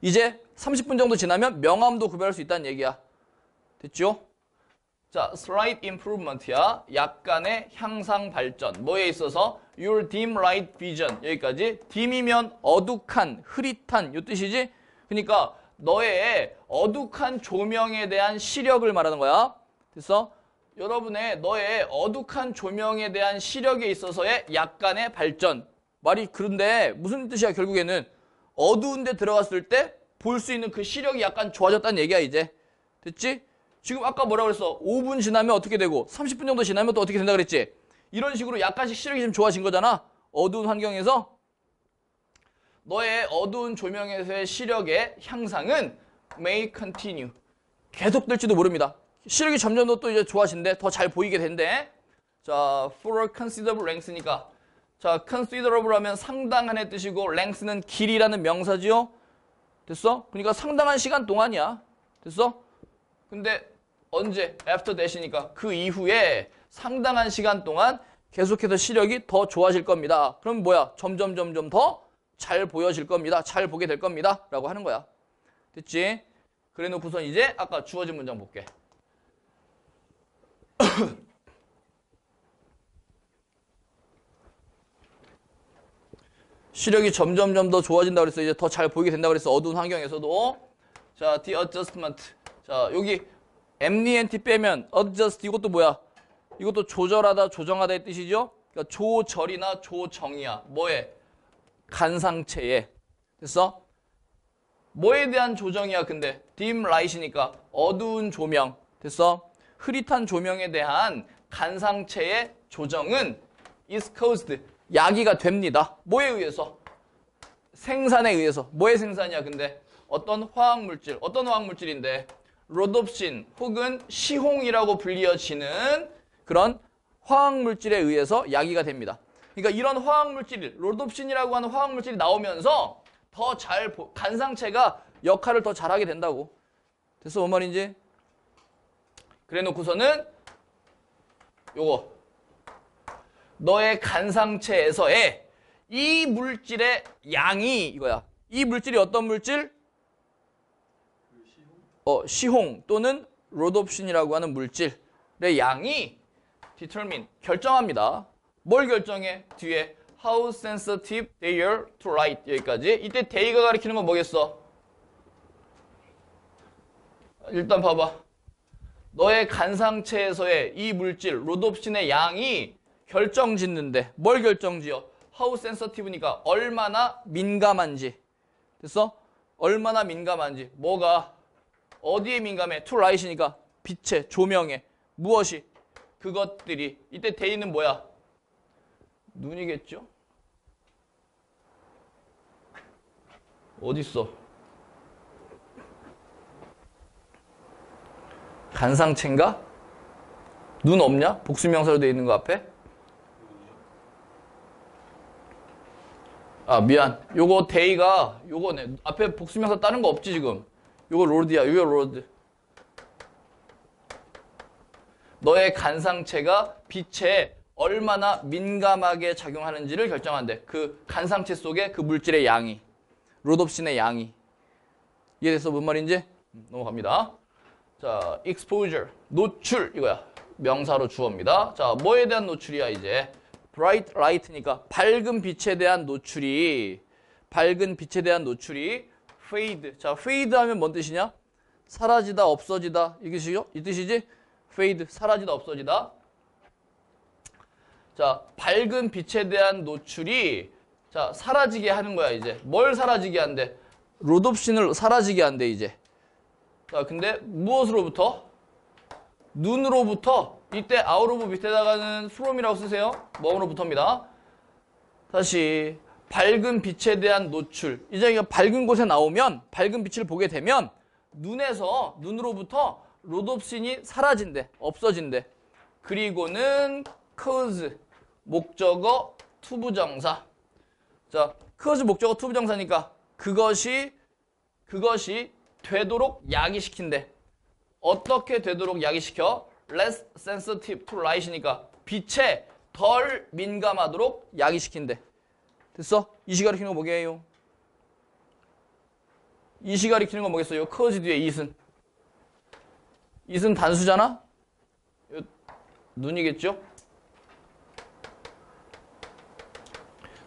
이제 30분 정도 지나면 명암도 구별할 수 있다는 얘기야. 됐죠? 자, slight improvement야. 약간의 향상 발전. 뭐에 있어서? Your dim light vision. 여기까지. dim이면 어둑한, 흐릿한 요 뜻이지? 그러니까 너의 어둑한 조명에 대한 시력을 말하는 거야. 됐어? 여러분의 너의 어둑한 조명에 대한 시력에 있어서의 약간의 발전. 말이 그런데 무슨 뜻이야 결국에는 어두운 데 들어갔을 때 볼 수 있는 그 시력이 약간 좋아졌다는 얘기야 이제. 됐지? 지금 아까 뭐라 그랬어? 5분 지나면 어떻게 되고 30분 정도 지나면 또 어떻게 된다 그랬지? 이런 식으로 약간씩 시력이 좀 좋아진 거잖아. 어두운 환경에서 너의 어두운 조명에서의 시력의 향상은 may continue. 계속될지도 모릅니다. 시력이 점점 더 또 이제 좋아진대. 더 잘 보이게 된대. 자, for considerable length니까. 자, considerable 하면 상당한의 뜻이고 length는 길이라는 명사지요. 됐어? 그러니까 상당한 시간 동안이야. 됐어? 근데 언제? after that이니까 그 이후에 상당한 시간 동안 계속해서 시력이 더 좋아질 겁니다. 그럼 뭐야? 점점 점점 더 잘 보여질 겁니다. 잘 보게 될 겁니다. 라고 하는 거야. 됐지? 그래 놓고선 이제 아까 주어진 문장 볼게. 시력이 점점점 더 좋아진다 그랬어. 이제 더 잘 보이게 된다 그랬어. 어두운 환경에서도. 자, the adjustment. 자, 여기 MNT 빼면 adjust 이것도 뭐야? 이것도 조절하다, 조정하다의 뜻이죠. 그러니까 조절이나 조정이야. 뭐에? 간상체에. 됐어? 뭐에 대한 조정이야, 근데? dim light이니까 어두운 조명. 됐어? 흐릿한 조명에 대한 간상체의 조정은 is caused. 야기가 됩니다. 뭐에 의해서? 생산에 의해서. 뭐의 생산이야, 근데? 어떤 화학물질, 어떤 화학물질인데? 로놉신 혹은 시홍이라고 불리어지는 그런 화학물질에 의해서 야기가 됩니다. 그러니까 이런 화학물질, 로놉신이라고 하는 화학물질이 나오면서 더 잘, 간상체가 역할을 더 잘하게 된다고. 됐어? 뭔 말인지? 그래 놓고서는 요거. 너의 간상체에서의 이 물질의 양이 이거야. 이 물질이 어떤 물질? 어, 시홍 또는 로놉신이라고 하는 물질의 양이 determine 결정합니다. 뭘 결정해? 뒤에 how sensitive they are to light 여기까지. 이때 they가 가리키는 건 뭐겠어? 일단 봐봐. 너의 간상체에서의 이 물질 로놉신의 양이 결정짓는데 뭘 결정지어? how sensitive니까 얼마나 민감한지 됐어? 얼마나 민감한지 뭐가 어디에 민감해? to light이니까 빛에 조명에 무엇이 그것들이 이때 대인은 뭐야? 눈이겠죠? 어딨어? 간상체인가? 눈 없냐? 복수명사로 되어 있는 거 앞에? 아 미안 요거 they가 요거네 앞에 복수명사 다른 거 없지 지금 요거 rod야 요거 rod 너의 간상체가 빛에 얼마나 민감하게 작용하는지를 결정한대 그 간상체 속에 그 물질의 양이 로돕신의 양이 이해됐어 뭔 말인지? 음, 넘어갑니다 자 exposure 노출 이거야 명사로 주어입니다 자 뭐에 대한 노출이야 이제 bright light니까 밝은 빛에 대한 노출이 밝은 빛에 대한 노출이 fade. 자, fade 하면 뭔 뜻이냐? 사라지다, 없어지다. 이 뜻이죠? 이 뜻이지? Fade. 사라지다, 없어지다. 자, 밝은 빛에 대한 노출이 자, 사라지게 하는 거야, 이제. 뭘 사라지게 한대? 로돕신을 사라지게 한대, 이제. 자, 근데 무엇으로부터? 눈으로부터 이때 out of 밑에다가는 from이라고 쓰세요. 뭐로부터입니다. 다시 밝은 빛에 대한 노출. 이제 밝은 곳에 나오면 밝은 빛을 보게 되면 눈에서 눈으로부터 로돕신이 사라진대. 없어진대. 그리고는 cause 목적어 투부정사. 자, cause 목적어 투부정사니까 그것이 그것이 되도록 야기시킨대. 어떻게 되도록 야기시켜? less sensitive to light이니까 빛에 덜 민감하도록 야기시킨대. 됐어? it이 가리키는 거 뭐게요? it이 가리키는 거 뭐겠어요? cause 뒤에 it은. it은 단수잖아? 눈이겠죠?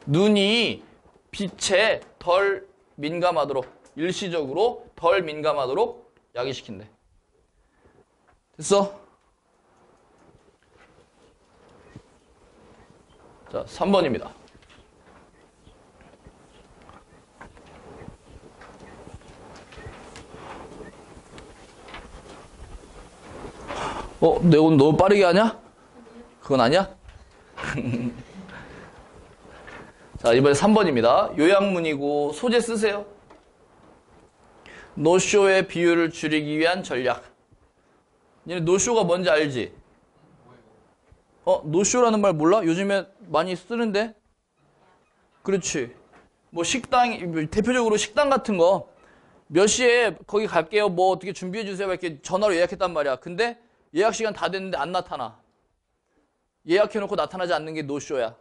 눈이 빛에 덜 민감하도록 일시적으로 덜 민감하도록 야기시킨대. 됐어? 자, 3번입니다. 어, 내 오늘 너무 빠르게 하냐? 그건 아니야? 자, 이번에 3번입니다. 요약문이고 소재 쓰세요. 노쇼의 비율을 줄이기 위한 전략. 얘네 노쇼가 뭔지 알지? 어, 노쇼라는 말 몰라? 요즘에 많이 쓰는데? 그렇지. 뭐 식당, 대표적으로 식당 같은 거, 몇 시에 거기 갈게요. 뭐 어떻게 준비해 주세요. 이렇게 전화로 예약했단 말이야. 근데 예약 시간 다 됐는데 안 나타나. 예약해놓고 나타나지 않는 게 노쇼야.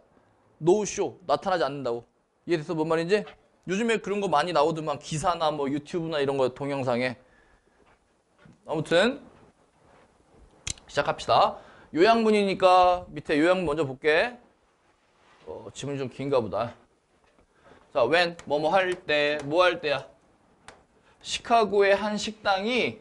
노쇼. 나타나지 않는다고. 이해됐어? 뭔 말인지? 요즘에 그런 거 많이 나오더만 기사나 뭐 유튜브나 이런 거 동영상에. 아무튼 시작합시다. 요약문이니까 밑에 요약문 먼저 볼게. 어, 지문이 좀 긴가 보다. 자, when 뭐뭐 할 때, 뭐 할 때야? 시카고의 한 식당이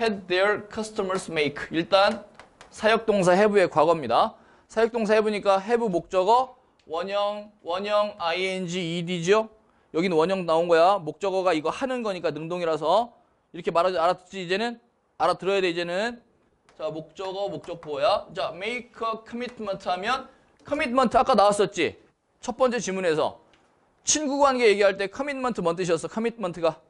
had their customers make. 일단 사역동사 have의 과거입니다. 사역동사 have니까 have 목적어 원형, 원형 ing, ed죠. 여기는 원형 나온 거야. 목적어가 이거 하는 거니까 능동이라서 이렇게 말하지 알아듣지 이제는 알아들어야 돼 이제는. 자, 목적어, 목적보야. 자, make a commitment 하면 commitment 아까 나왔었지. 첫 번째 지문에서 친구 관계 얘기할 때 commitment 뭔 뜻이었어? commitment가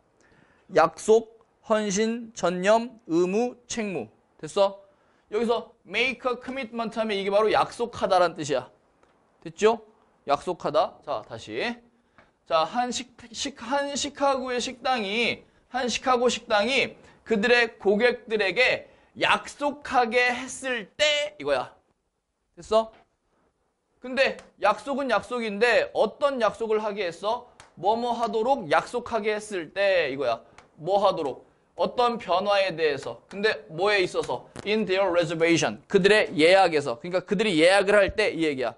약속, 헌신, 전념, 의무, 책무. 됐어? 여기서 make a commitment 하면 이게 바로 약속하다라는 뜻이야. 됐죠? 약속하다. 자, 다시. 자, 한 식, 식, 한 시카고의 식당이, 한 시카고 식당이 그들의 고객들에게 약속하게 했을 때 이거야. 됐어? 근데 약속은 약속인데 어떤 약속을 하게 했어? 뭐뭐 하도록 약속하게 했을 때 이거야. 뭐 하도록? 어떤 변화에 대해서. 근데 뭐에 있어서? In their reservation. 그들의 예약에서. 그러니까 그들이 예약을 할 때 이 얘기야.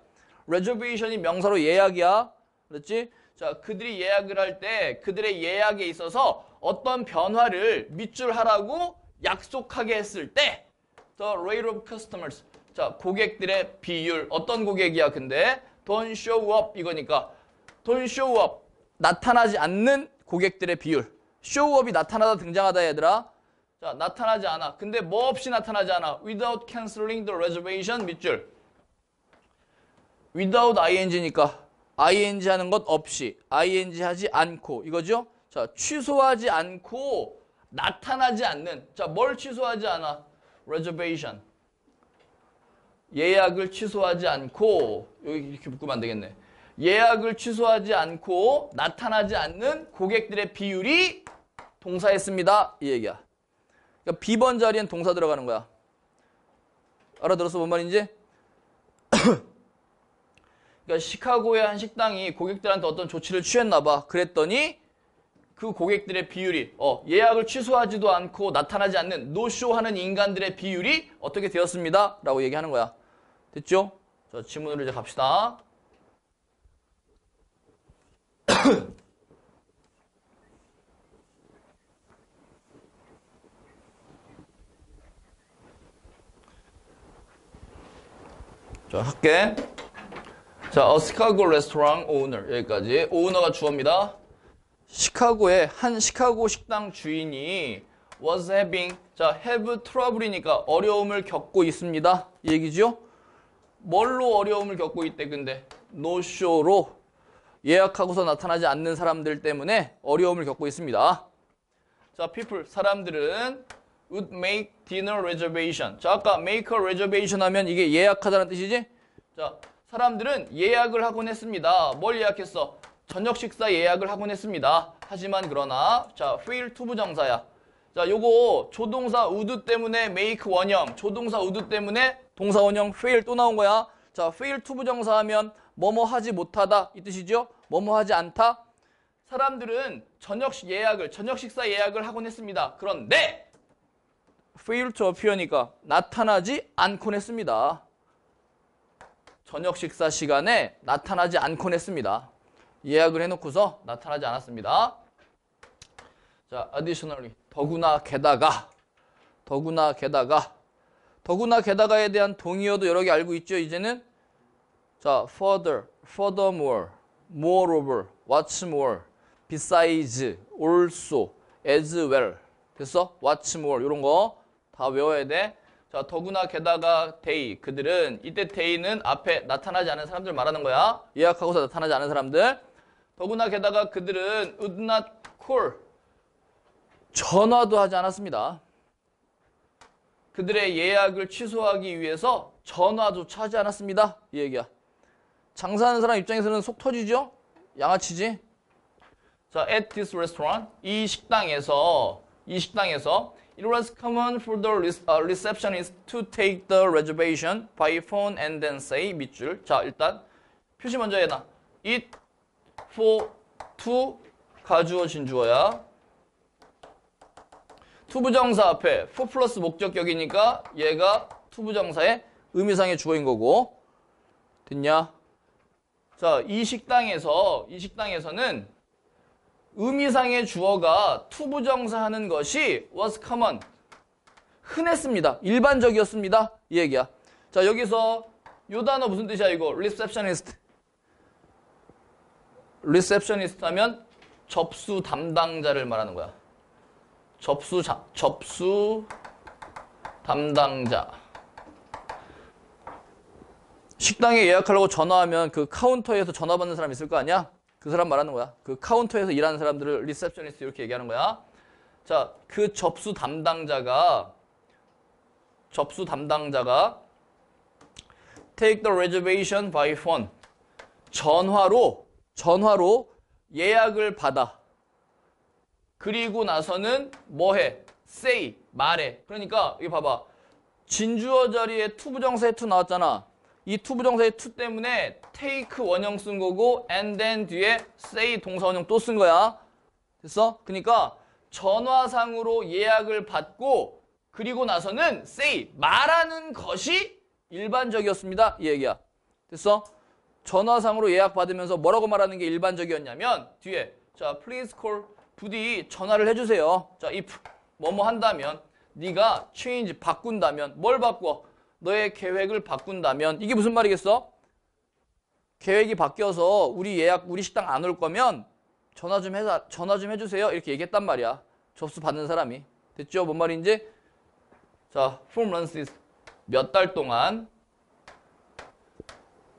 reservation이 명사로 예약이야. 그렇지? 자, 그들이 예약을 할 때 그들의 예약에 있어서 어떤 변화를 밑줄 하라고 약속하게 했을 때 the rate of customers. 자, 고객들의 비율. 어떤 고객이야, 근데? don't show up 이거니까. don't show up. 나타나지 않는 고객들의 비율. Up이 나타나다 등장하다 얘들아. 자, 나타나지 않아. 근데 뭐 없이 나타나지 않아. without canceling the reservation 밑줄. without ing니까 ing 하는 것 없이 ing 하지 않고 이거죠? 자, 취소하지 않고 나타나지 않는 자, 뭘 취소하지 않아? reservation. 예약을 취소하지 않고 여기 이렇게 묶으면 안 되겠네. 예약을 취소하지 않고 나타나지 않는 고객들의 비율이 동사했습니다. 이 얘기야. 그러니까 B번 자리엔 동사 들어가는 거야. 알아들었어? 뭔 말인지? 그러니까 시카고의 한 식당이 고객들한테 어떤 조치를 취했나 봐. 그랬더니 그 고객들의 비율이 어, 예약을 취소하지도 않고 나타나지 않는 노쇼하는 인간들의 비율이 어떻게 되었습니다. 라고 얘기하는 거야. 됐죠? 자, 질문으로 이제 갑시다. 자, 할게. 자, a Chicago restaurant owner. 여기까지. 오너가 주어입니다. 시카고의 한 시카고 식당 주인이 was having 자, have trouble이니까 어려움을 겪고 있습니다. 이 얘기죠? 뭘로 어려움을 겪고 있대 근데 no show로 예약하고서 나타나지 않는 사람들 때문에 어려움을 겪고 있습니다. 자, people 사람들은 would make dinner reservation. 자, 아까 make a reservation 하면 이게 예약하다는 뜻이지? 자, 사람들은 예약을 하곤 했습니다. 뭘 예약했어? 저녁 식사 예약을 하곤 했습니다. 하지만 그러나 자, fail to 부정사야. 자, 요거 조동사 would 때문에 make 원형, 조동사 would 때문에 동사 원형 fail 또 나온 거야. 자, fail to 부정사 하면 뭐뭐 하지 못하다 이 뜻이죠? 뭐뭐 하지 않다. 사람들은 저녁 예약을 저녁 식사 예약을 하곤 했습니다. 그런데 fail to appear니까 나타나지 않곤 했습니다. 저녁 식사 시간에 나타나지 않곤 했습니다. 예약을 해놓고서 나타나지 않았습니다. 자, additionally 더구나 게다가 더구나 게다가 더구나 게다가에 대한 동의어도 여러 개 알고 있죠. 이제는 자, further, furthermore, moreover, what's more, besides, also, as well. 됐어? what's more 이런 거 다 외워야 돼. 자, 더구나 게다가 they 그들은 이때 they는 앞에 나타나지 않은 사람들 말하는 거야. 예약하고서 나타나지 않은 사람들. 더구나 게다가 그들은 would not call 전화도 하지 않았습니다. 그들의 예약을 취소하기 위해서 전화조차 하지 않았습니다. 이 얘기야. 장사하는 사람 입장에서는 속 터지죠? 양아치지? 자, at this restaurant 이 식당에서 이 식당에서 it was common for the receptionist to take the reservation by phone and then say 밑줄. 자, 일단 표시 먼저 해놔. it for to 가주어 진주어야. 투부정사 앞에 for 플러스 목적격이니까 얘가 투부정사의 의미상의 주어인 거고 됐냐? 자, 이 식당에서 이 식당에서는 의미상의 주어가 투부정사 하는 것이 was common 흔했습니다. 일반적이었습니다. 이 얘기야. 자, 여기서 요 단어 무슨 뜻이야 이거? receptionist. receptionist 하면 접수 담당자를 말하는 거야. 접수 자, 접수 담당자. 식당에 예약하려고 전화하면 그 카운터에서 전화 받는 사람 있을 거 아니야? 그 사람 말하는 거야. 그 카운터에서 일하는 사람들을 receptionist 이렇게 얘기하는 거야. 자, 그 접수 담당자가 접수 담당자가 take the reservation by phone 전화로 전화로 예약을 받아. 그리고 나서는 뭐해? say 말해. 그러니까 이거 봐봐. 진주어 자리에 투부정사의 투 나왔잖아. 이 투부정사의 투 때문에 take 원형 쓴 거고 and then 뒤에 say 동사 원형 또 쓴 거야. 됐어? 그러니까 전화상으로 예약을 받고 그리고 나서는 say 말하는 것이 일반적이었습니다. 이 얘기야. 됐어? 전화상으로 예약 받으면서 뭐라고 말하는 게 일반적이었냐면 뒤에 자 please call 부디 전화를 해주세요. 자 if 뭐뭐 한다면 네가 change 바꾼다면 뭘 바꿔? 너의 계획을 바꾼다면 이게 무슨 말이겠어? 계획이 바뀌어서 우리 예약 우리 식당 안 올 거면 전화 좀 해서 전화 좀 해주세요 이렇게 얘기했단 말이야 접수 받는 사람이 됐죠? 뭔 말인지 자 from runs 몇 달 동안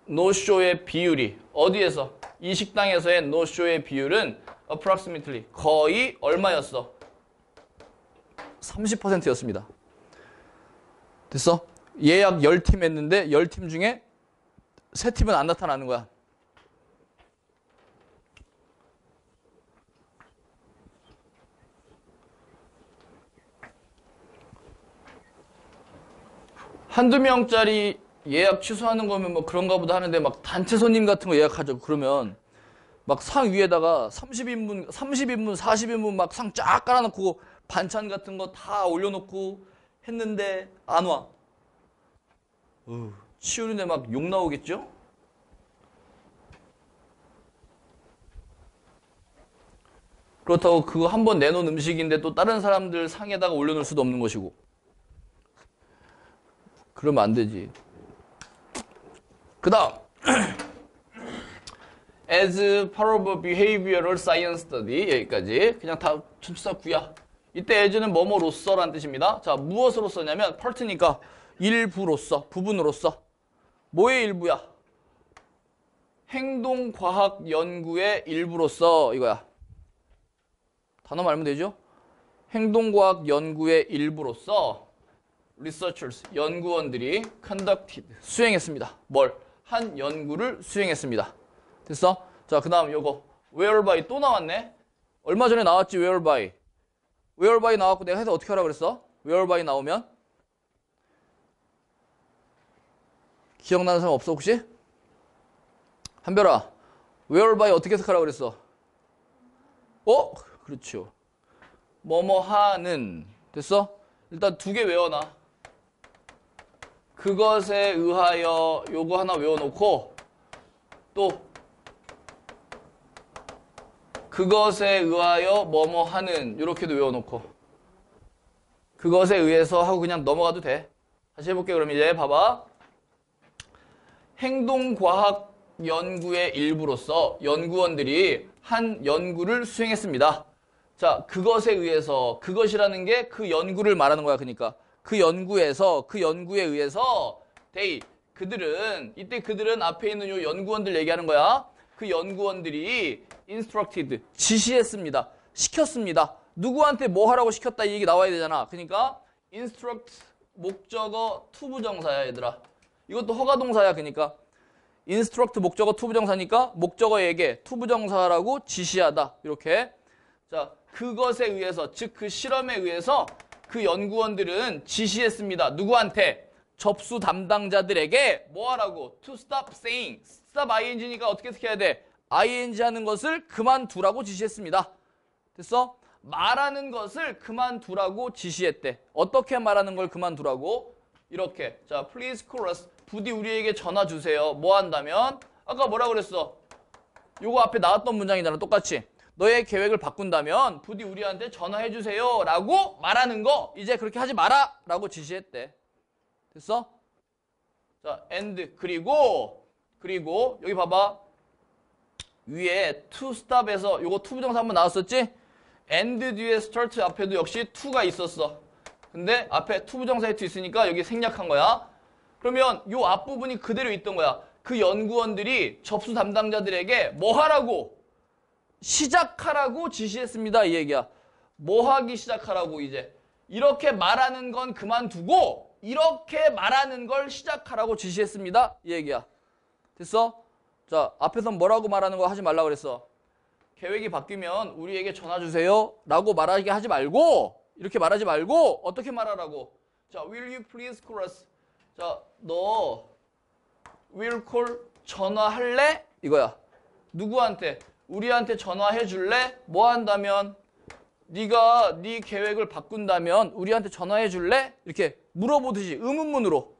노쇼의 비율이 어디에서 이 식당에서의 노쇼의 비율은 approximately 거의 얼마였어? 30%였습니다. 됐어? 예약 10팀 했는데 10팀 중에 3팀은 안 나타나는 거야. 한두 명짜리 예약 취소하는 거면 뭐 그런가 보다 하는데 막 단체 손님 같은 거 예약하죠. 그러면 막 상 위에다가 30인분, 30인분, 40인분 막 상 쫙 깔아놓고 반찬 같은 거 다 올려놓고 했는데 안 와. 어, 치우는데 막 욕 나오겠죠? 그렇다고 그거 한 번 내놓은 음식인데 또 다른 사람들 상에다가 올려놓을 수도 없는 것이고. 그러면 안 되지. 그 다음. As part of behavioral science study. 여기까지. 그냥 다 전치사 구야. 이때 as는 뭐뭐로서라는 뜻입니다. 자, 무엇으로서냐면 part니까 일부로서, 부분으로서. 뭐의 일부야? 행동과학 연구의 일부로서 이거야. 단어 말면 되죠? 행동과학 연구의 일부로서 researchers, 연구원들이 conducted, 수행했습니다. 뭘? 한 연구를 수행했습니다. 됐어? 자, 그 다음 요거 whereby 또 나왔네? 얼마 전에 나왔지 whereby. whereby 나왔고 내가 해서 어떻게 하라 그랬어? whereby 나오면 기억나는 사람 없어 혹시? 한별아 whereby 어떻게 해석하라 그랬어? 어? 그렇죠. 뭐뭐 하는 됐어? 일단 두 개 외워놔. 그것에 의하여 요거 하나 외워놓고 또 그것에 의하여 뭐뭐 하는 이렇게도 외워놓고 그것에 의해서 하고 그냥 넘어가도 돼. 다시 해볼게 그럼 이제 봐봐. 행동과학 연구의 일부로서 연구원들이 한 연구를 수행했습니다. 자, 그것에 의해서 그것이라는 게 그 연구를 말하는 거야. 그러니까 그 연구에서 그 연구에 의해서 they 그들은 이때 그들은 앞에 있는 요 연구원들 얘기하는 거야. 그 연구원들이 instructed 지시했습니다. 시켰습니다. 누구한테 뭐 하라고 시켰다 이 얘기 나와야 되잖아. 그러니까 instruct 목적어 투부정사야 얘들아. 이것도 허가 동사야 그러니까 instruct 목적어 투부정사니까 목적어에게 투부정사라고 지시하다 이렇게 자 그것에 의해서 즉 그 실험에 의해서 그 연구원들은 지시했습니다. 누구한테? 접수 담당자들에게 뭐 하라고? To stop saying. stop ing니까 어떻게 해야 돼? ing 하는 것을 그만두라고 지시했습니다. 됐어? 말하는 것을 그만두라고 지시했대. 어떻게 말하는 걸 그만두라고? 이렇게. 자, please call us. 부디 우리에게 전화 주세요. 뭐 한다면? 아까 뭐라 그랬어? 요거 앞에 나왔던 문장이잖아. 똑같이. 너의 계획을 바꾼다면 부디 우리한테 전화해 주세요. 라고 말하는 거 이제 그렇게 하지 마라. 라고 지시했대. 됐어? 자, and 그리고 그리고 여기 봐봐. 위에 to stop에서 요거 to 부정사 한번 나왔었지? and 뒤에 start 앞에도 역시 to가 있었어. 근데 앞에 to 부정사에 to 있으니까 여기 생략한 거야. 그러면 요 앞부분이 그대로 있던 거야. 그 연구원들이 접수 담당자들에게 뭐 하라고? 시작하라고 지시했습니다. 이 얘기야. 뭐 하기 시작하라고 이제. 이렇게 말하는 건 그만두고 이렇게 말하는 걸 시작하라고 지시했습니다. 이 얘기야. 됐어? 자, 앞에서 뭐라고 말하는 거 하지 말라고 그랬어. 계획이 바뀌면 우리에게 전화 주세요. 라고 말하게 하지 말고 이렇게 말하지 말고 어떻게 말하라고? 자, will you please call us? 자, 너 will call 전화할래? 이거야. 누구한테? 우리한테 전화해 줄래? 뭐 한다면 네가 네 계획을 바꾼다면 우리한테 전화해 줄래? 이렇게 물어보듯이 의문문으로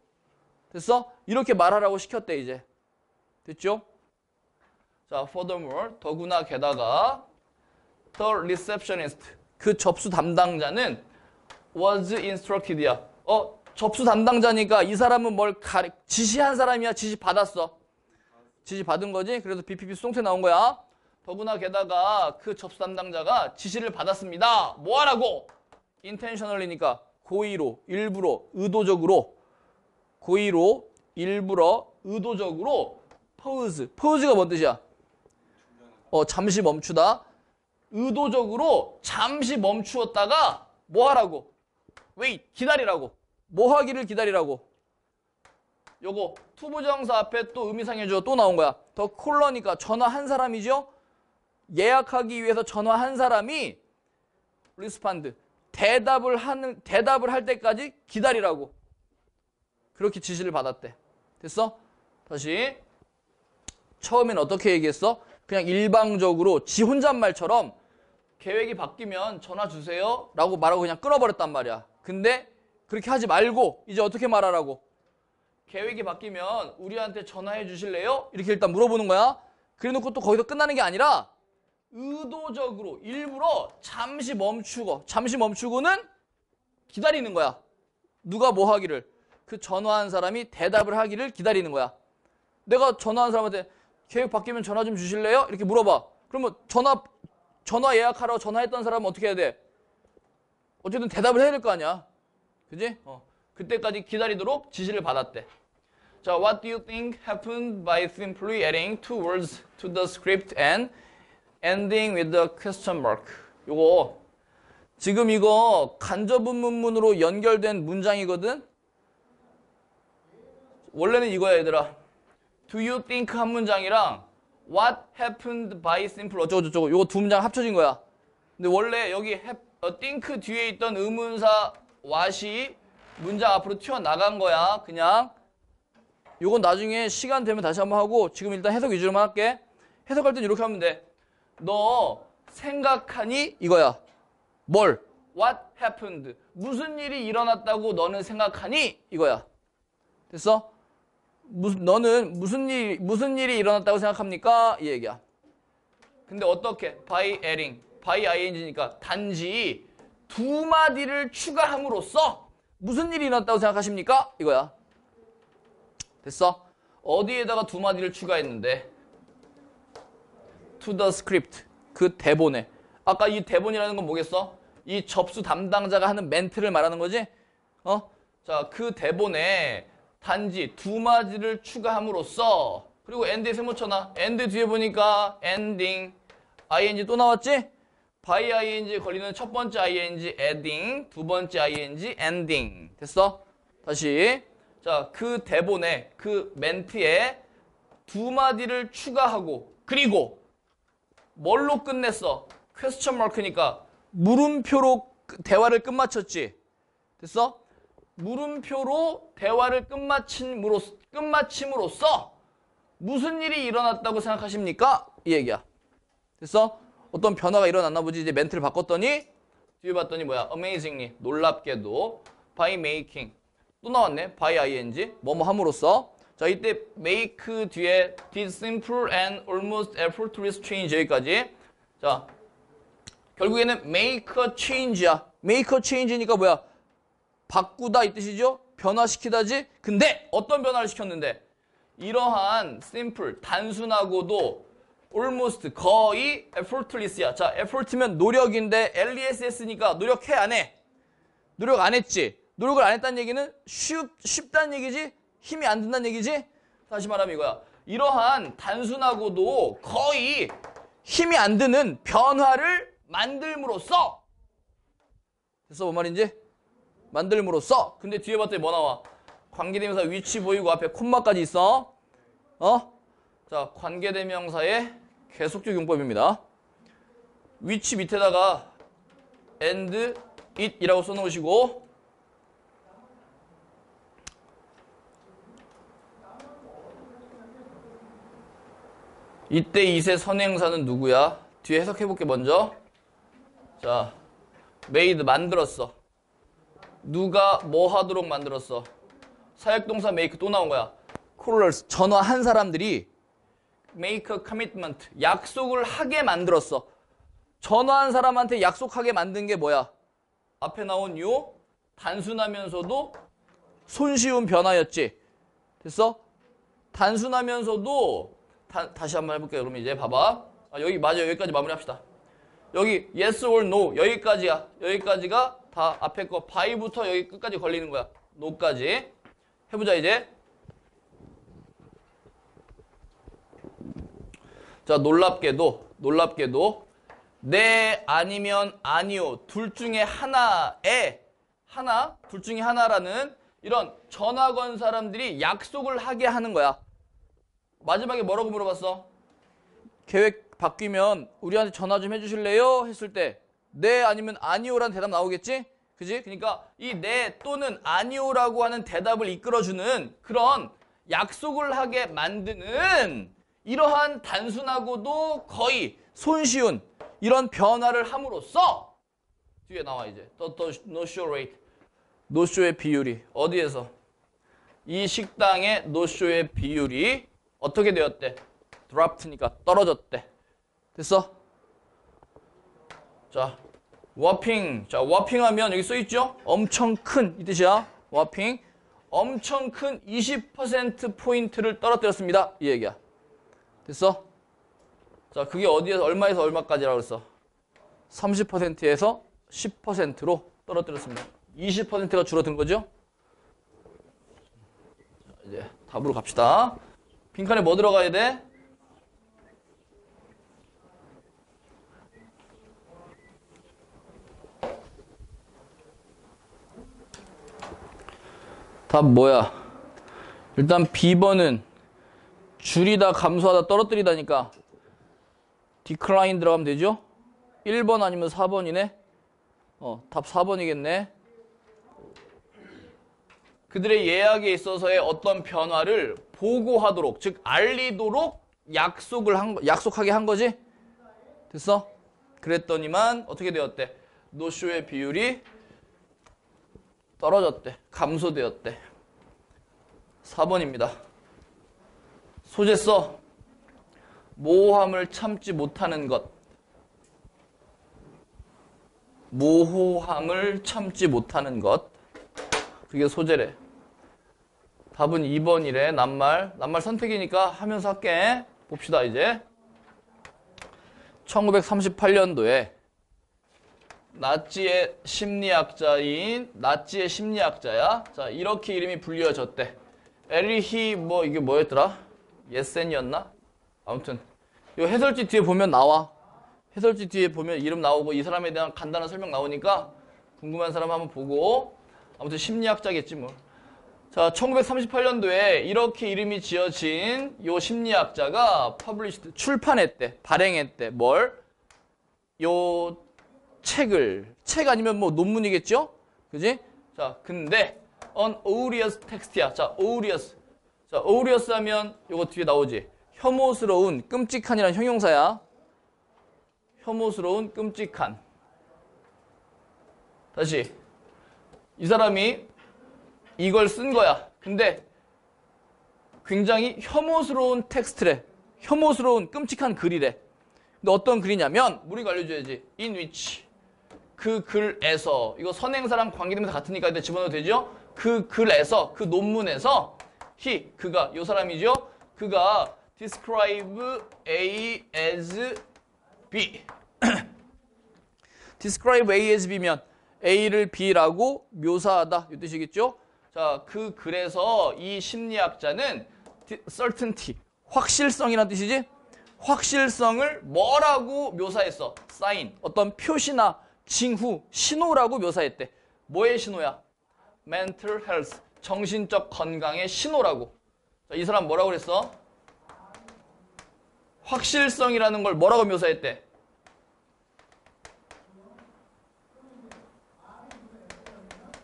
됐어? 이렇게 말하라고 시켰대 이제 됐죠? 자, furthermore 더구나 게다가 the receptionist 그 접수 담당자는 was instructed야. 어, 접수 담당자니까 이 사람은 뭘 가리, 지시한 사람이야? 지시 받았어? 지시 받은 거지? 그래서 BPP 수동태 나온 거야. 더구나 게다가 그 접수 담당자가 지시를 받았습니다. 뭐 하라고? intentionally니까 고의로, 일부러, 의도적으로 고의로, 일부러, 의도적으로 pause. pause가 뭔 뜻이야? 어, 잠시 멈추다. 의도적으로 잠시 멈추었다가 뭐 하라고? wait, 기다리라고. 뭐 하기를 기다리라고. 요거 투부정사 앞에 또 의미상의 주어 또 나온 거야. the caller니까 전화 한 사람이죠. 예약하기 위해서 전화 한 사람이 respond 대답을 하는 대답을 할 때까지 기다리라고 그렇게 지시를 받았대. 됐어? 다시 처음엔 어떻게 얘기했어? 그냥 일방적으로 지 혼잣말처럼 계획이 바뀌면 전화 주세요 라고 말하고 그냥 끊어버렸단 말이야. 근데 그렇게 하지 말고 이제 어떻게 말하라고? 계획이 바뀌면 우리한테 전화해 주실래요? 이렇게 일단 물어보는 거야. 그래놓고 또 거기서 끝나는 게 아니라 의도적으로 일부러 잠시 멈추고 잠시 멈추고는 기다리는 거야. 누가 뭐 하기를 그 전화한 사람이 대답을 하기를 기다리는 거야. 내가 전화한 사람한테 계획 바뀌면 전화 좀 주실래요? 이렇게 물어봐. 그러면 전화 전화 예약하라고 전화했던 사람은 어떻게 해야 돼? 어쨌든 대답을 해야 될 거 아니야. 그지? 어. 그때까지 기다리도록 지시를 받았대. 자, what do you think happened by simply adding two words to the script and ending with the question mark? 요거 지금 이거 간접 문문으로 연결된 문장이거든. 원래는 이거야, 얘들아. Do you think 한 문장이랑 what happened by simple 어쩌고 저쩌고 요거 두 문장 합쳐진 거야. 근데 원래 여기 어, think 뒤에 있던 의문사 what이 문장 앞으로 튀어나간 거야. 그냥 요건 나중에 시간 되면 다시 한번 하고 지금 일단 해석 위주로만 할게. 해석할 땐 이렇게 하면 돼. 너 생각하니? 이거야. 뭘? What happened? 무슨 일이 일어났다고 너는 생각하니? 이거야. 됐어? 무슨 너는 무슨 일 무슨 일이 일어났다고 생각합니까? 이 얘기야. 근데 어떻게? by adding, by ing니까 단지 두 마디를 추가함으로써 무슨 일이 일어났다고 생각하십니까? 이거야. 됐어? 어디에다가 두 마디를 추가했는데? to the script. 그 대본에. 아까 이 대본이라는 건 뭐겠어? 이 접수 담당자가 하는 멘트를 말하는 거지? 어? 자, 그 대본에 단지 두 마디를 추가함으로써 그리고 end에 세모 쳐놔. end 뒤에 보니까 ending, ing 또 나왔지? By ing 걸리는 첫 번째 ing adding, 두 번째 ing ending. 됐어? 다시. 자, 그 대본에 그 멘트에 두 마디를 추가하고 그리고 뭘로 끝냈어? 퀘스천 마크니까 물음표로 대화를 끝마쳤지. 됐어? 물음표로 대화를 끝마침으로, 끝마침으로써 무슨 일이 일어났다고 생각하십니까? 이 얘기야. 됐어? 어떤 변화가 일어났나 보지. 이제 멘트를 바꿨더니 뒤에 봤더니 뭐야? amazingly 놀랍게도 by making 또 나왔네. by ing 뭐뭐 함으로써 자 이때 make 뒤에 did simple and almost effortless change 여기까지 자 결국에는 make a change야. make a change니까 뭐야? 바꾸다 이 뜻이죠? 변화시키다지? 근데 어떤 변화를 시켰는데? 이러한 simple, 단순하고도 almost, 거의 effortless야. 자, effort면 노력인데 LESS니까 노력해 안 해? 노력 안 했지? 노력을 안 했다는 얘기는 쉽, 쉽다는 얘기지? 힘이 안 든다는 얘기지? 다시 말하면 이거야. 이러한 단순하고도 거의 힘이 안 드는 변화를 만들므로써 됐어? 뭔 말인지? 만들므로써 근데 뒤에 봤더니 뭐 나와? 관계대명사 위치 보이고 앞에 콤마까지 있어 어? 자 관계대명사의 계속적 용법입니다 위치 밑에다가 and it 이라고 써놓으시고 이때 이세 선행사는 누구야? 뒤에 해석해볼게 먼저 자 made 만들었어 누가 뭐 하도록 만들었어? 사역동사 make 또 나온 거야. callers 전화 한 사람들이 make a commitment 약속을 하게 만들었어. 전화한 사람한테 약속하게 만든 게 뭐야? 앞에 나온 요 단순하면서도 손쉬운 변화였지. 됐어? 단순하면서도 다, 다시 한번 해볼게요. 그러면 이제 봐봐. 아, 여기 맞아 요 여기까지 마무리합시다. 여기 yes or no 여기까지야. 여기까지가 다 앞에 거 by부터 여기 끝까지 걸리는 거야. no까지. 해보자 이제. 자 놀랍게도 놀랍게도 네 아니면 아니요 둘 중에 하나에 하나 둘 중에 하나라는 이런 전화 건 사람들이 약속을 하게 하는 거야. 마지막에 뭐라고 물어봤어? 계획 바뀌면 우리한테 전화 좀 해주실래요? 했을 때 네 아니면 아니요라는 대답 나오겠지? 그지? 그러니까 이 네 또는 아니요라고 하는 대답을 이끌어주는 그런 약속을 하게 만드는 이러한 단순하고도 거의 손쉬운 이런 변화를 함으로써 뒤에 나와 이제 the, the no-show rate 노쇼의 비율이 어디에서 이 식당의 노쇼의 비율이 어떻게 되었대? 드랍트니까 떨어졌대. 됐어? 자, 워핑. 자, 워핑하면 여기 써 있죠? 엄청 큰 이 뜻이야. 워핑. 엄청 큰 20% 포인트를 떨어뜨렸습니다. 이 얘기야. 됐어? 자, 그게 어디에서 얼마에서 얼마까지라고 그랬어? 30%에서 10%로 떨어뜨렸습니다. 20%가 줄어든 거죠? 자, 이제 답으로 갑시다. 빈칸에 뭐 들어가야 돼? 답 뭐야? 일단 B번은 줄이다 감소하다 떨어뜨리다니까 디클라인 들어가면 되죠? 1번 아니면 4번이네? 어, 답 4번이겠네. 그들의 예약에 있어서의 어떤 변화를 보고하도록, 즉 알리도록 약속을 한 거- 약속하게 한 거지. 됐어? 그랬더니만 어떻게 되었대? 노쇼의 비율이 떨어졌대. 감소되었대. 4번입니다. 소재 써. 모호함을 참지 못하는 것. 모호함을 참지 못하는 것. 그게 소재래. 답은 2번이래. 낱말. 낱말 선택이니까 하면서 할게. 봅시다, 이제. 1938년도에 나치의 심리학자인 나치의 심리학자야. 자, 이렇게 이름이 불려졌대. 에리히 뭐 이게 뭐였더라? 예센이었나? 아무튼 이 해설지 뒤에 보면 나와. 해설지 뒤에 보면 이름 나오고 이 사람에 대한 간단한 설명 나오니까 궁금한 사람 한번 보고 아무튼 심리학자겠지 뭐. 자, 1938년도에 이렇게 이름이 지어진 요 심리학자가 published 출판했대. 발행했대. 뭘? 요 책을 책 아니면 뭐 논문이겠죠? 그지? 자, 근데 on odious text야. 자, odious 하면 요거 뒤에 나오지. 혐오스러운, 끔찍한이란 형용사야. 혐오스러운, 끔찍한. 다시. 이 사람이 이걸 쓴 거야. 근데 굉장히 혐오스러운 텍스트래. 혐오스러운, 끔찍한 글이래. 근데 어떤 글이냐면, 우리가 알려줘야지. in which. 그 글에서, 이거 선행사랑 관계되면서 같으니까 집어넣어도 되죠? 그 글에서, 그 논문에서, he, 그가, 요 사람이죠? 그가 describe A as B. describe A as B면 A를 B라고 묘사하다. 이 뜻이겠죠? 자, 그 글에서 이 심리학자는 certainty, 확실성이라는 뜻이지? 확실성을 뭐라고 묘사했어? 사인, 어떤 표시나 징후, 신호라고 묘사했대. 뭐의 신호야? mental health, 정신적 건강의 신호라고. 자, 이 사람 뭐라고 그랬어? 확실성이라는 걸 뭐라고 묘사했대?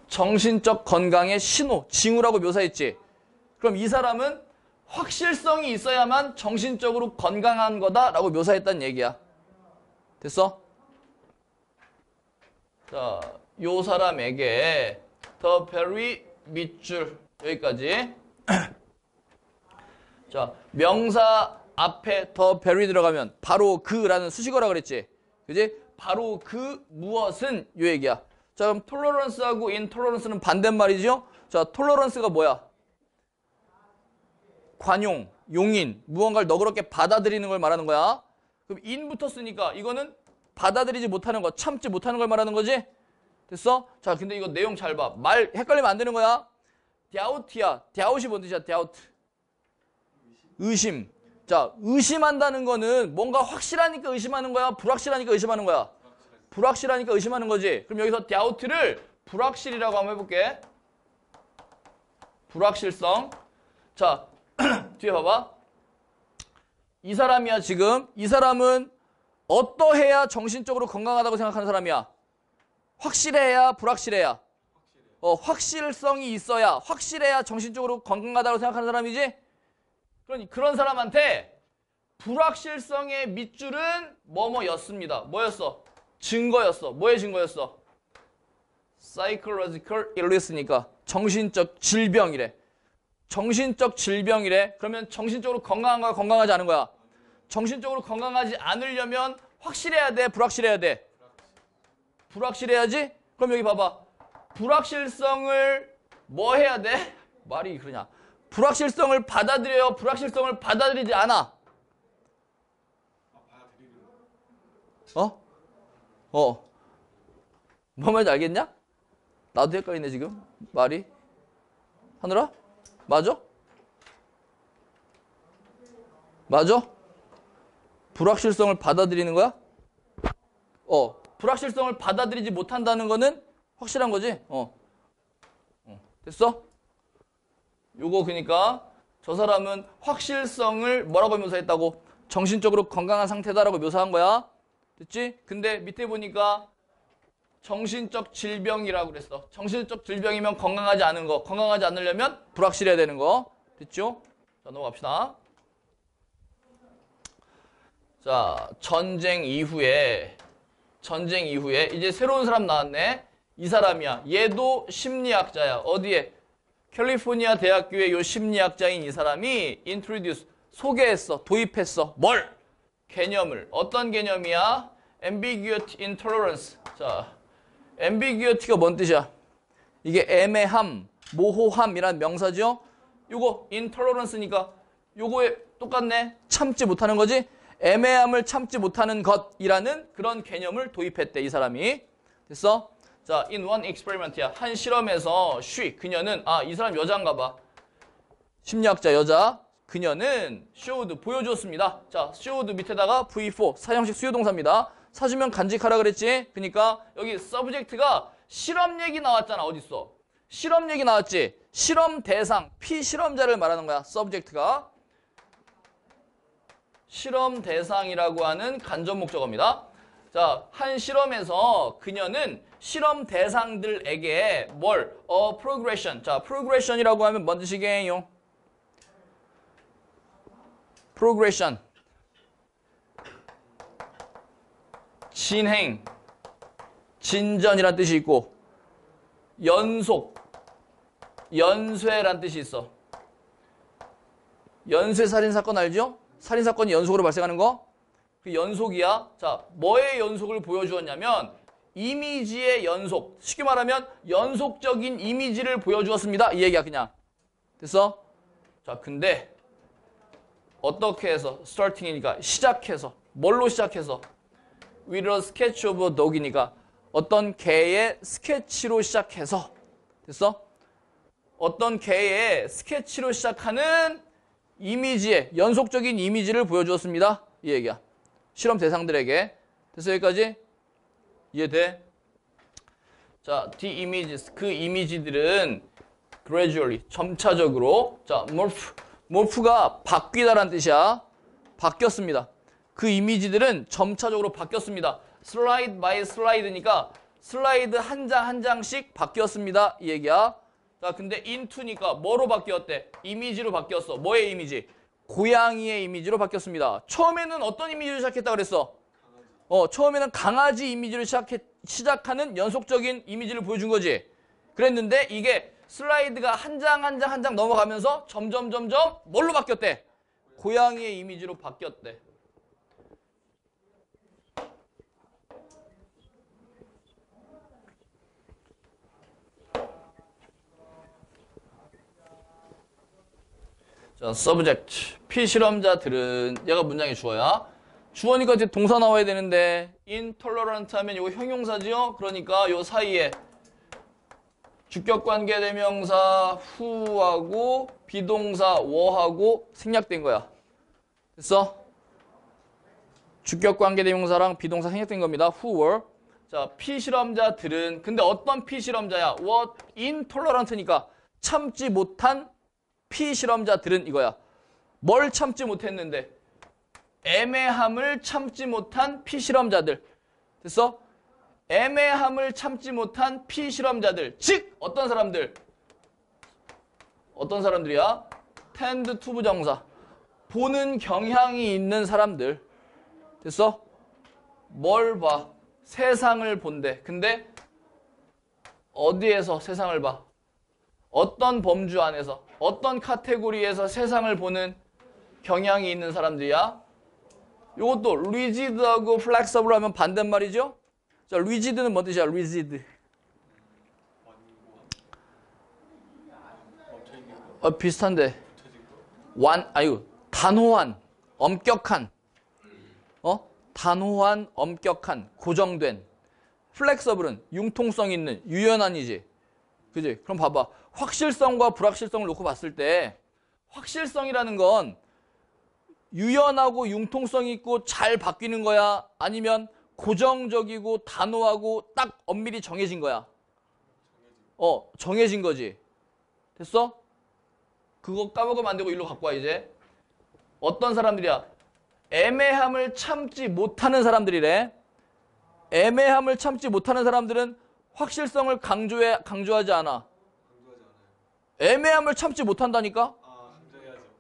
정신적 건강의 신호, 징후라고 묘사했지. 그럼 이 사람은 확실성이 있어야만 정신적으로 건강한 거다라고 묘사했다는 얘기야. 됐어? 자, 요 사람에게 the very 밑줄 여기까지. 자, 명사 앞에 the very 들어가면 바로 그라는 수식어라 그랬지. 그지? 바로 그 무엇은 요 얘기야. 자, 그럼 톨러런스하고 인톨러런스는 반대말이죠? 자, 톨러런스가 뭐야? 관용, 용인, 무언가를 너그럽게 받아들이는 걸 말하는 거야. 그럼 인 붙었으니까 이거는 받아들이지 못하는 거, 참지 못하는 걸 말하는 거지? 됐어? 자, 근데 이거 내용 잘 봐. 말 헷갈리면 안 되는 거야. 다우트야. 다우트이 뭔 뜻이야? 다우트. 의심. 자, 의심한다는 거는 뭔가 확실하니까 의심하는 거야? 불확실하니까 의심하는 거야? 불확실하니까 의심하는 거지. 그럼 여기서 다우트를 불확실이라고 한번 해볼게. 불확실성. 자, 뒤에 봐봐. 이 사람이야, 지금. 이 사람은 어떠해야 정신적으로 건강하다고 생각하는 사람이야? 확실해야, 불확실해야? 어, 확실성이 있어야, 확실해야 정신적으로 건강하다고 생각하는 사람이지? 그러니 그런 사람한테 불확실성의 밑줄은 뭐뭐였습니다. 뭐였어? 증거였어. 뭐의 증거였어? psychological illness니까 정신적 질병이래. 정신적 질병이래. 그러면 정신적으로 건강한가 건강하지 않은 거야? 정신적으로 건강하지 않으려면 확실해야 돼, 불확실해야 돼? 불확실해야지? 그럼 여기 봐봐. 불확실성을 뭐 해야 돼? 말이 그러냐. 불확실성을 받아들여요. 불확실성을 받아들이지 않아. 어? 어. 뭐 말인지 알겠냐? 나도 헷갈리네 지금 말이. 하늘아? 맞아? 맞아? 불확실성을 받아들이는 거야? 어. 불확실성을 받아들이지 못한다는 거는 확실한 거지? 어. 어. 됐어? 요거 그러니까 저 사람은 확실성을 뭐라고 묘사했다고? 정신적으로 건강한 상태다라고 묘사한 거야. 됐지? 근데 밑에 보니까 정신적 질병이라고 그랬어. 정신적 질병이면 건강하지 않은 거. 건강하지 않으려면 불확실해야 되는 거. 됐죠? 자, 넘어갑시다. 자, 전쟁 이후에 전쟁 이후에 이제 새로운 사람 나왔네. 이 사람이야. 얘도 심리학자야. 어디에? 캘리포니아 대학교의 요 심리학자인 이 사람이 introduce 소개했어. 도입했어. 뭘? 개념을. 어떤 개념이야? ambiguity intolerance. 자, ambiguity가 뭔 뜻이야? 이게 애매함, 모호함이란 명사죠? 요거 intolerance니까 요거에 똑같네. 참지 못하는 거지? 애매함을 참지 못하는 것이라는 그런 개념을 도입했대, 이 사람이. 됐어? 자, in one experiment야. 한 실험에서 she, 그녀는, 아, 이 사람 여자인가 봐. 심리학자 여자. 그녀는 showed, 보여줬습니다. 자, showed 밑에다가 V4, 사형식 수요동사입니다. 사주면 간직하라 그랬지? 그러니까 여기 subject가 실험 얘기 나왔잖아. 어딨어? 실험 얘기 나왔지? 실험 대상, 피실험자를 말하는 거야. subject가. 실험 대상이라고 하는 간접 목적어입니다. 자, 한 실험에서 그녀는 실험 대상들에게 뭘? 어, progression. 자, progression이라고 하면 뭔 뜻이게요? progression. 진행, 진전이란 뜻이 있고 연속, 연쇄란 뜻이 있어. 연쇄 살인 사건 알죠? 살인 사건이 연속으로 발생하는 거? 그 연속이야. 자, 뭐의 연속을 보여주었냐면 이미지의 연속. 쉽게 말하면 연속적인 이미지를 보여주었습니다. 이 얘기야 그냥. 됐어? 자, 근데 어떻게 해서 starting이니까 시작해서 뭘로 시작해서 with a sketch of a dog이니까 어떤 개의 스케치로 시작해서 됐어? 어떤 개의 스케치로 시작하는 이미지의 연속적인 이미지를 보여주었습니다. 이 얘기야. 실험 대상들에게. 됐어 여기까지? 이해돼? 자, the images 그 이미지들은 gradually 점차적으로 자, morph morph가 바뀌다라는 뜻이야. 바뀌었습니다. 그 이미지들은 점차적으로 바뀌었습니다. slide by slide니까 슬라이드 한장한 장씩 바뀌었습니다. 이 얘기야. 자, 근데 into니까 뭐로 바뀌었대? 이미지로 바뀌었어. 뭐의 이미지? 고양이의 이미지로 바뀌었습니다. 처음에는 어떤 이미지로 시작했다 그랬어? 어, 처음에는 강아지 이미지로 시작해, 시작하는 연속적인 이미지를 보여준 거지. 그랬는데 이게 슬라이드가 한 장 한 장 한 장 넘어가면서 점점 점점 뭘로 바뀌었대? 고양이의 이미지로 바뀌었대. 자, subject. 피실험자들은 얘가 문장의 주어야. 주어니까 이제 동사 나와야 되는데 intolerant 하면 이거 형용사지요? 그러니까 요 사이에 주격관계 대명사 who하고 비동사 were하고 생략된 거야. 됐어? 주격관계 대명사랑 비동사 생략된 겁니다. who were. 자, 피실험자들은 근데 어떤 피실험자야? what intolerant니까 참지 못한 피실험자들은 이거야. 뭘 참지 못했는데? 애매함을 참지 못한 피실험자들. 됐어? 애매함을 참지 못한 피실험자들. 즉 어떤 사람들? 어떤 사람들이야? tend to 부정사. 보는 경향이 있는 사람들. 됐어? 뭘 봐? 세상을 본대. 근데 어디에서 세상을 봐? 어떤 범주 안에서 어떤 카테고리에서 세상을 보는 경향이 있는 사람들이야? 이것도 rigid하고 flexible 하면 반대말이죠? 자, rigid는 뭔 뜻이야? rigid. 어, 비슷한데. 완, 아유, 단호한, 엄격한, 어? 단호한, 엄격한, 고정된. 플렉서블은 융통성 있는, 유연한이지. 그지? 그럼 봐봐. 확실성과 불확실성을 놓고 봤을 때, 확실성이라는 건 유연하고 융통성 있고 잘 바뀌는 거야? 아니면 고정적이고 단호하고 딱 엄밀히 정해진 거야? 어, 정해진 거지. 됐어? 그거 까먹으면 안 되고 일로 갖고 와, 이제. 어떤 사람들이야? 애매함을 참지 못하는 사람들이래. 애매함을 참지 못하는 사람들은 확실성을 강조해, 강조하지 않아. 애매함을 참지 못한다니까?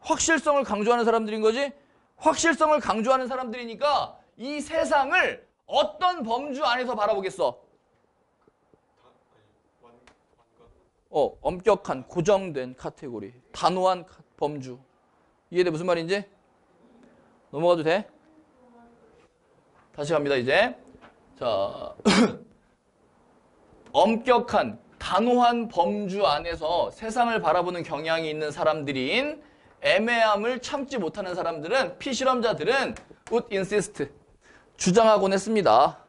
확실성을 강조하는 사람들인 거지? 확실성을 강조하는 사람들이니까 이 세상을 어떤 범주 안에서 바라보겠어? 어, 엄격한, 고정된 카테고리, 단호한 카- 범주. 이해돼? 무슨 말인지? 넘어가도 돼? 다시 갑니다, 이제. 자, 엄격한, 단호한 범주 안에서 세상을 바라보는 경향이 있는 사람들인 애매함을 참지 못하는 사람들은 피실험자들은 would insist 주장하곤 했습니다.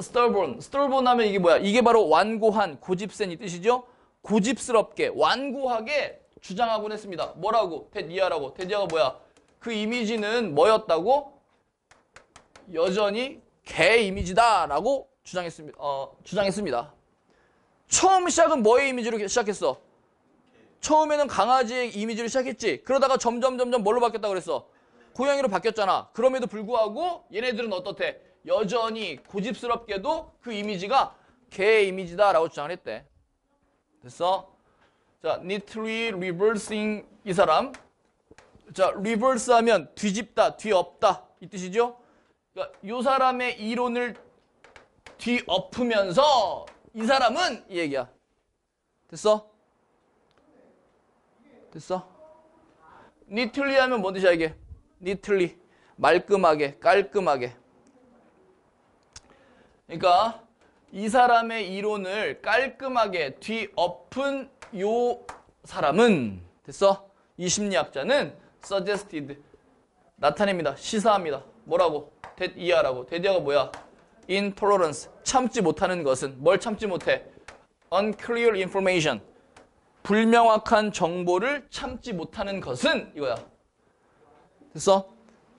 stubborn, stubborn 하면 이게 뭐야? 이게 바로 완고한, 고집센 이 뜻이죠? 고집스럽게, 완고하게 주장하곤 했습니다. 뭐라고? 데디아라고. 데디아가 뭐야? 그 이미지는 뭐였다고? 여전히 개 이미지다라고 주장했습니다. 어, 주장했습니다. 처음 시작은 뭐의 이미지로 시작했어? 처음에는 강아지의 이미지로 시작했지. 그러다가 점점 점점 뭘로 바뀌었다 그랬어? 고양이로 바뀌었잖아. 그럼에도 불구하고 얘네들은 어떻대? 여전히 고집스럽게도 그 이미지가 개의 이미지다라고 주장을 했대. 됐어? 자, neatly reversing 이 사람. 자, reverse 하면 뒤집다, 뒤엎다 이 뜻이죠? 그러니까 이 사람의 이론을 뒤엎으면서 이 사람은 이 얘기야. 됐어? 됐어? 니틀리 하면 뭔 뜻이야 이게? 니틀리 말끔하게 깔끔하게 그러니까 이 사람의 이론을 깔끔하게 뒤엎은 요 사람은 됐어? 이 심리학자는 suggested 나타냅니다 시사합니다 뭐라고? 데이아라고 데이아가 뭐야? Intolerance 참지 못하는 것은 뭘 참지 못해? unclear information 불명확한 정보를 참지 못하는 것은 이거야. 됐어?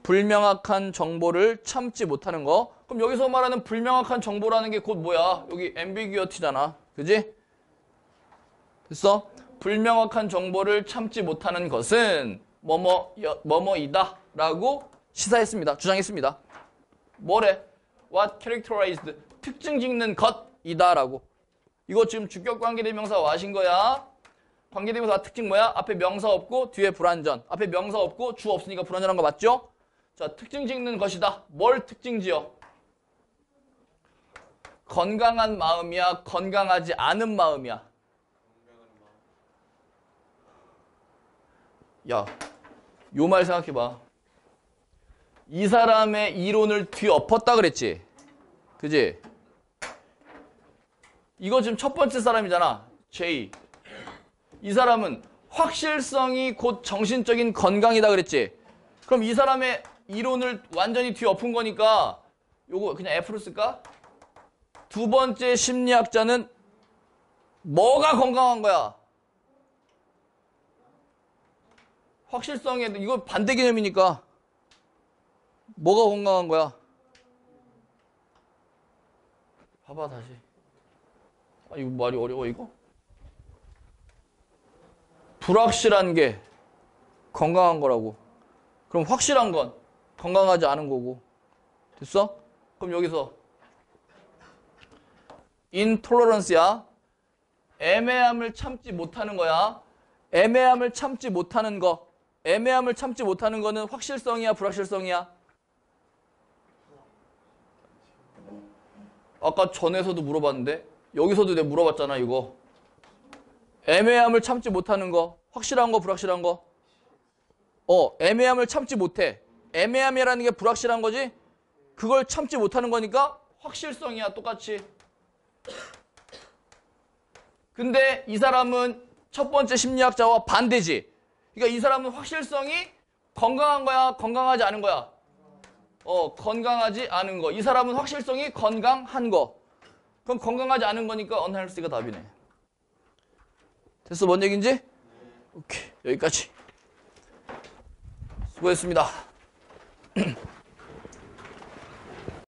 불명확한 정보를 참지 못하는 거. 그럼 여기서 말하는 불명확한 정보라는 게 곧 뭐야? 여기 ambiguity잖아. 그지? 됐어? 불명확한 정보를 참지 못하는 것은 뭐뭐 여- 뭐뭐이다 라고 시사했습니다. 주장했습니다. 뭐래? What characterized 특징 짓는 것이다 라고. 이거 지금 주격 관계대명사 와신 거야. 관계대명사 특징 뭐야? 앞에 명사 없고 뒤에 불완전. 앞에 명사 없고 주 없으니까 불완전한 거 맞죠? 자, 특징 짓는 것이다. 뭘 특징 지어? 건강한 마음이야, 건강하지 않은 마음이야. 야, 요 말 생각해봐. 이 사람의 이론을 뒤엎었다 그랬지? 그지? 이거 지금 첫 번째 사람이잖아. J. 이 사람은 확실성이 곧 정신적인 건강이다 그랬지. 그럼 이 사람의 이론을 완전히 뒤엎은 거니까 요거 그냥 F로 쓸까? 두 번째 심리학자는 뭐가 건강한 거야? 확실성에 이거 반대 개념이니까 뭐가 건강한 거야? 봐봐 다시. 아 이거 말이 어려워 이거? 불확실한 게 건강한 거라고. 그럼 확실한 건 건강하지 않은 거고. 됐어? 그럼 여기서 인톨러런스야. 애매함을 참지 못하는 거야. 애매함을 참지 못하는 거. 애매함을 참지 못하는 거는 확실성이야, 불확실성이야? 아까 전에서도 물어봤는데 여기서도 내가 물어봤잖아, 이거. 애매함을 참지 못하는 거. 확실한 거, 불확실한 거. 어, 애매함을 참지 못해. 애매함이라는 게 불확실한 거지? 그걸 참지 못하는 거니까 확실성이야, 똑같이. 근데 이 사람은 첫 번째 심리학자와 반대지. 그러니까 이 사람은 확실성이 건강한 거야, 건강하지 않은 거야? 어, 건강하지 않은 거. 이 사람은 확실성이 건강한 거. 그럼 건강하지 않은 거니까 언헬스가 답이네. 됐어, 뭔 얘기인지? 오케이, 여기까지. 수고했습니다.